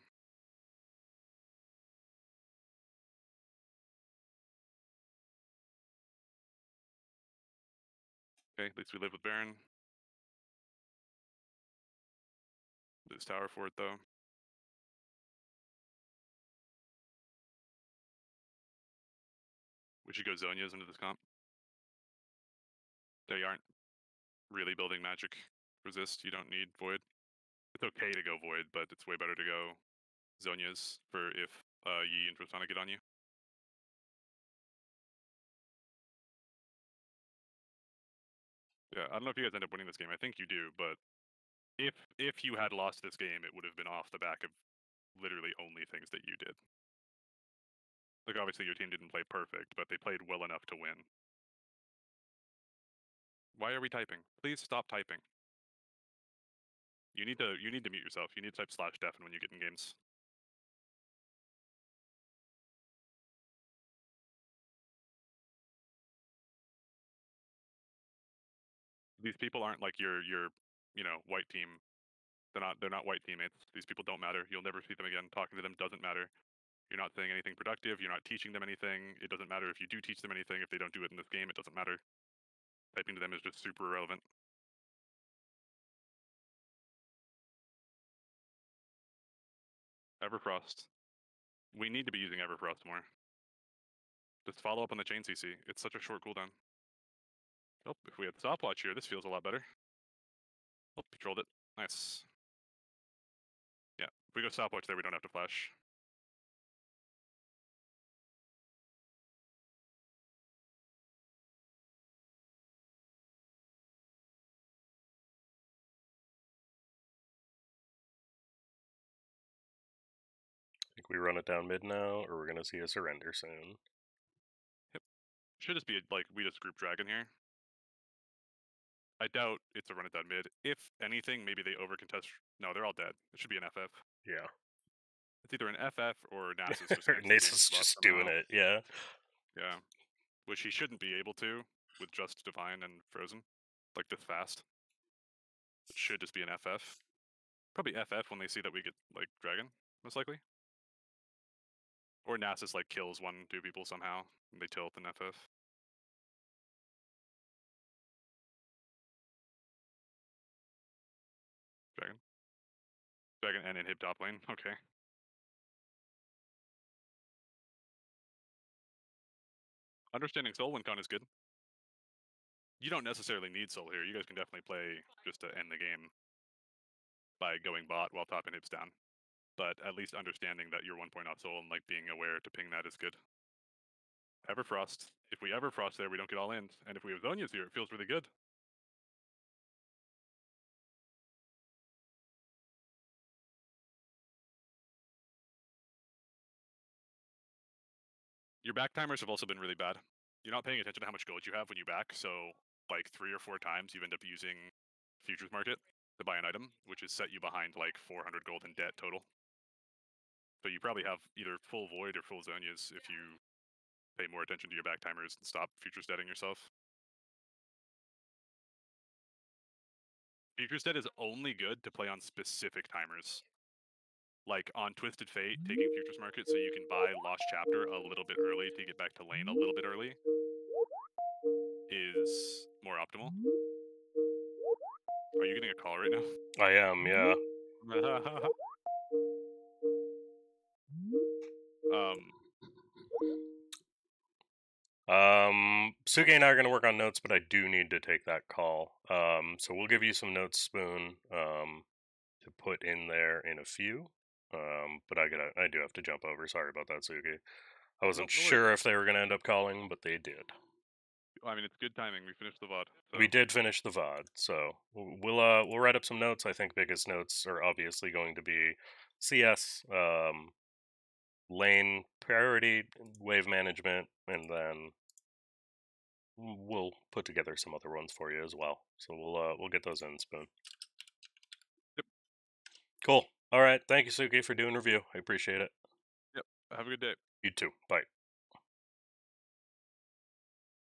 Okay, at least we live with Baron. Lose tower for it though. We should go Zhonya's into this comp. They aren't really building magic resist. You don't need Void. It's okay to go Void, but it's way better to go Zhonya's for if uh, Yi and Tristana get on you. Yeah, I don't know if you guys end up winning this game. I think you do, but if if you had lost this game, it would have been off the back of literally only things that you did. Like obviously your team didn't play perfect, but they played well enough to win. Why are we typing? Please stop typing. You need to you need to mute yourself. You need to type slash deafen when you get in games. These people aren't like your your you know white team. They're not they're not white teammates. These people don't matter. You'll never see them again. Talking to them doesn't matter. You're not saying anything productive. You're not teaching them anything. It doesn't matter if you do teach them anything. If they don't do it in this game, it doesn't matter. Typing to them is just super irrelevant. Everfrost. We need to be using Everfrost more. Just follow up on the chain CC. It's such a short cooldown. Oh, if we had stopwatch here, this feels a lot better. Oh, controlled it. Nice. Yeah, if we go stopwatch there, we don't have to flash. We run it down mid now, or we're gonna see a surrender soon. Should just be like we just group dragon here. I doubt it's a run it down mid. If anything, maybe they over contest. No, they're all dead. It should be an FF. Yeah. It's either an FF or Nasus. just Nasus just doing somehow. it. Yeah. Yeah, which he shouldn't be able to with just Divine and Frozen, like this fast. It should just be an FF. Probably FF when they see that we get like Dragon, most likely. Or Nasus like kills one, two people somehow, and they tilt an FF. Dragon. Dragon and inhib top lane. Okay. Understanding Soul win con is good. You don't necessarily need Soul here. You guys can definitely play just to end the game by going bot while top inhib's down. But at least understanding that you're one point off Soul and like being aware to ping that is good. Everfrost. If we Everfrost there, we don't get all in. And if we have Zhonya's here, it feels really good. Your back timers have also been really bad. You're not paying attention to how much gold you have when you back, so like three or four times you end up using futures market to buy an item, which has set you behind like 400 gold in debt total. So you probably have either full void or full Zhonya's if you pay more attention to your back timers and stop future steading yourself. Future stead is only good to play on specific timers. Like on Twisted Fate, taking futures market so you can buy Lost Chapter a little bit early to get back to lane a little bit early is more optimal. Are you getting a call right now? I am, yeah. um, Um, Suge and I are going to work on notes, but I do need to take that call. Um, so we'll give you some notes, Spoon, um, to put in there in a few. Um, but I gotta, I do have to jump over. Sorry about that, Suge. I wasn't sure if they were going to end up calling, but they did. I mean, it's good timing. We finished the VOD. So. We did finish the VOD, so we'll uh we'll write up some notes. I think biggest notes are obviously going to be CS, um, lane priority, wave management, and then we'll put together some other ones for you as well. So we'll uh we'll get those in spoon. Yep. Cool. All right. Thank you, Suki, for doing review. I appreciate it. Yep. Have a good day. You too. Bye.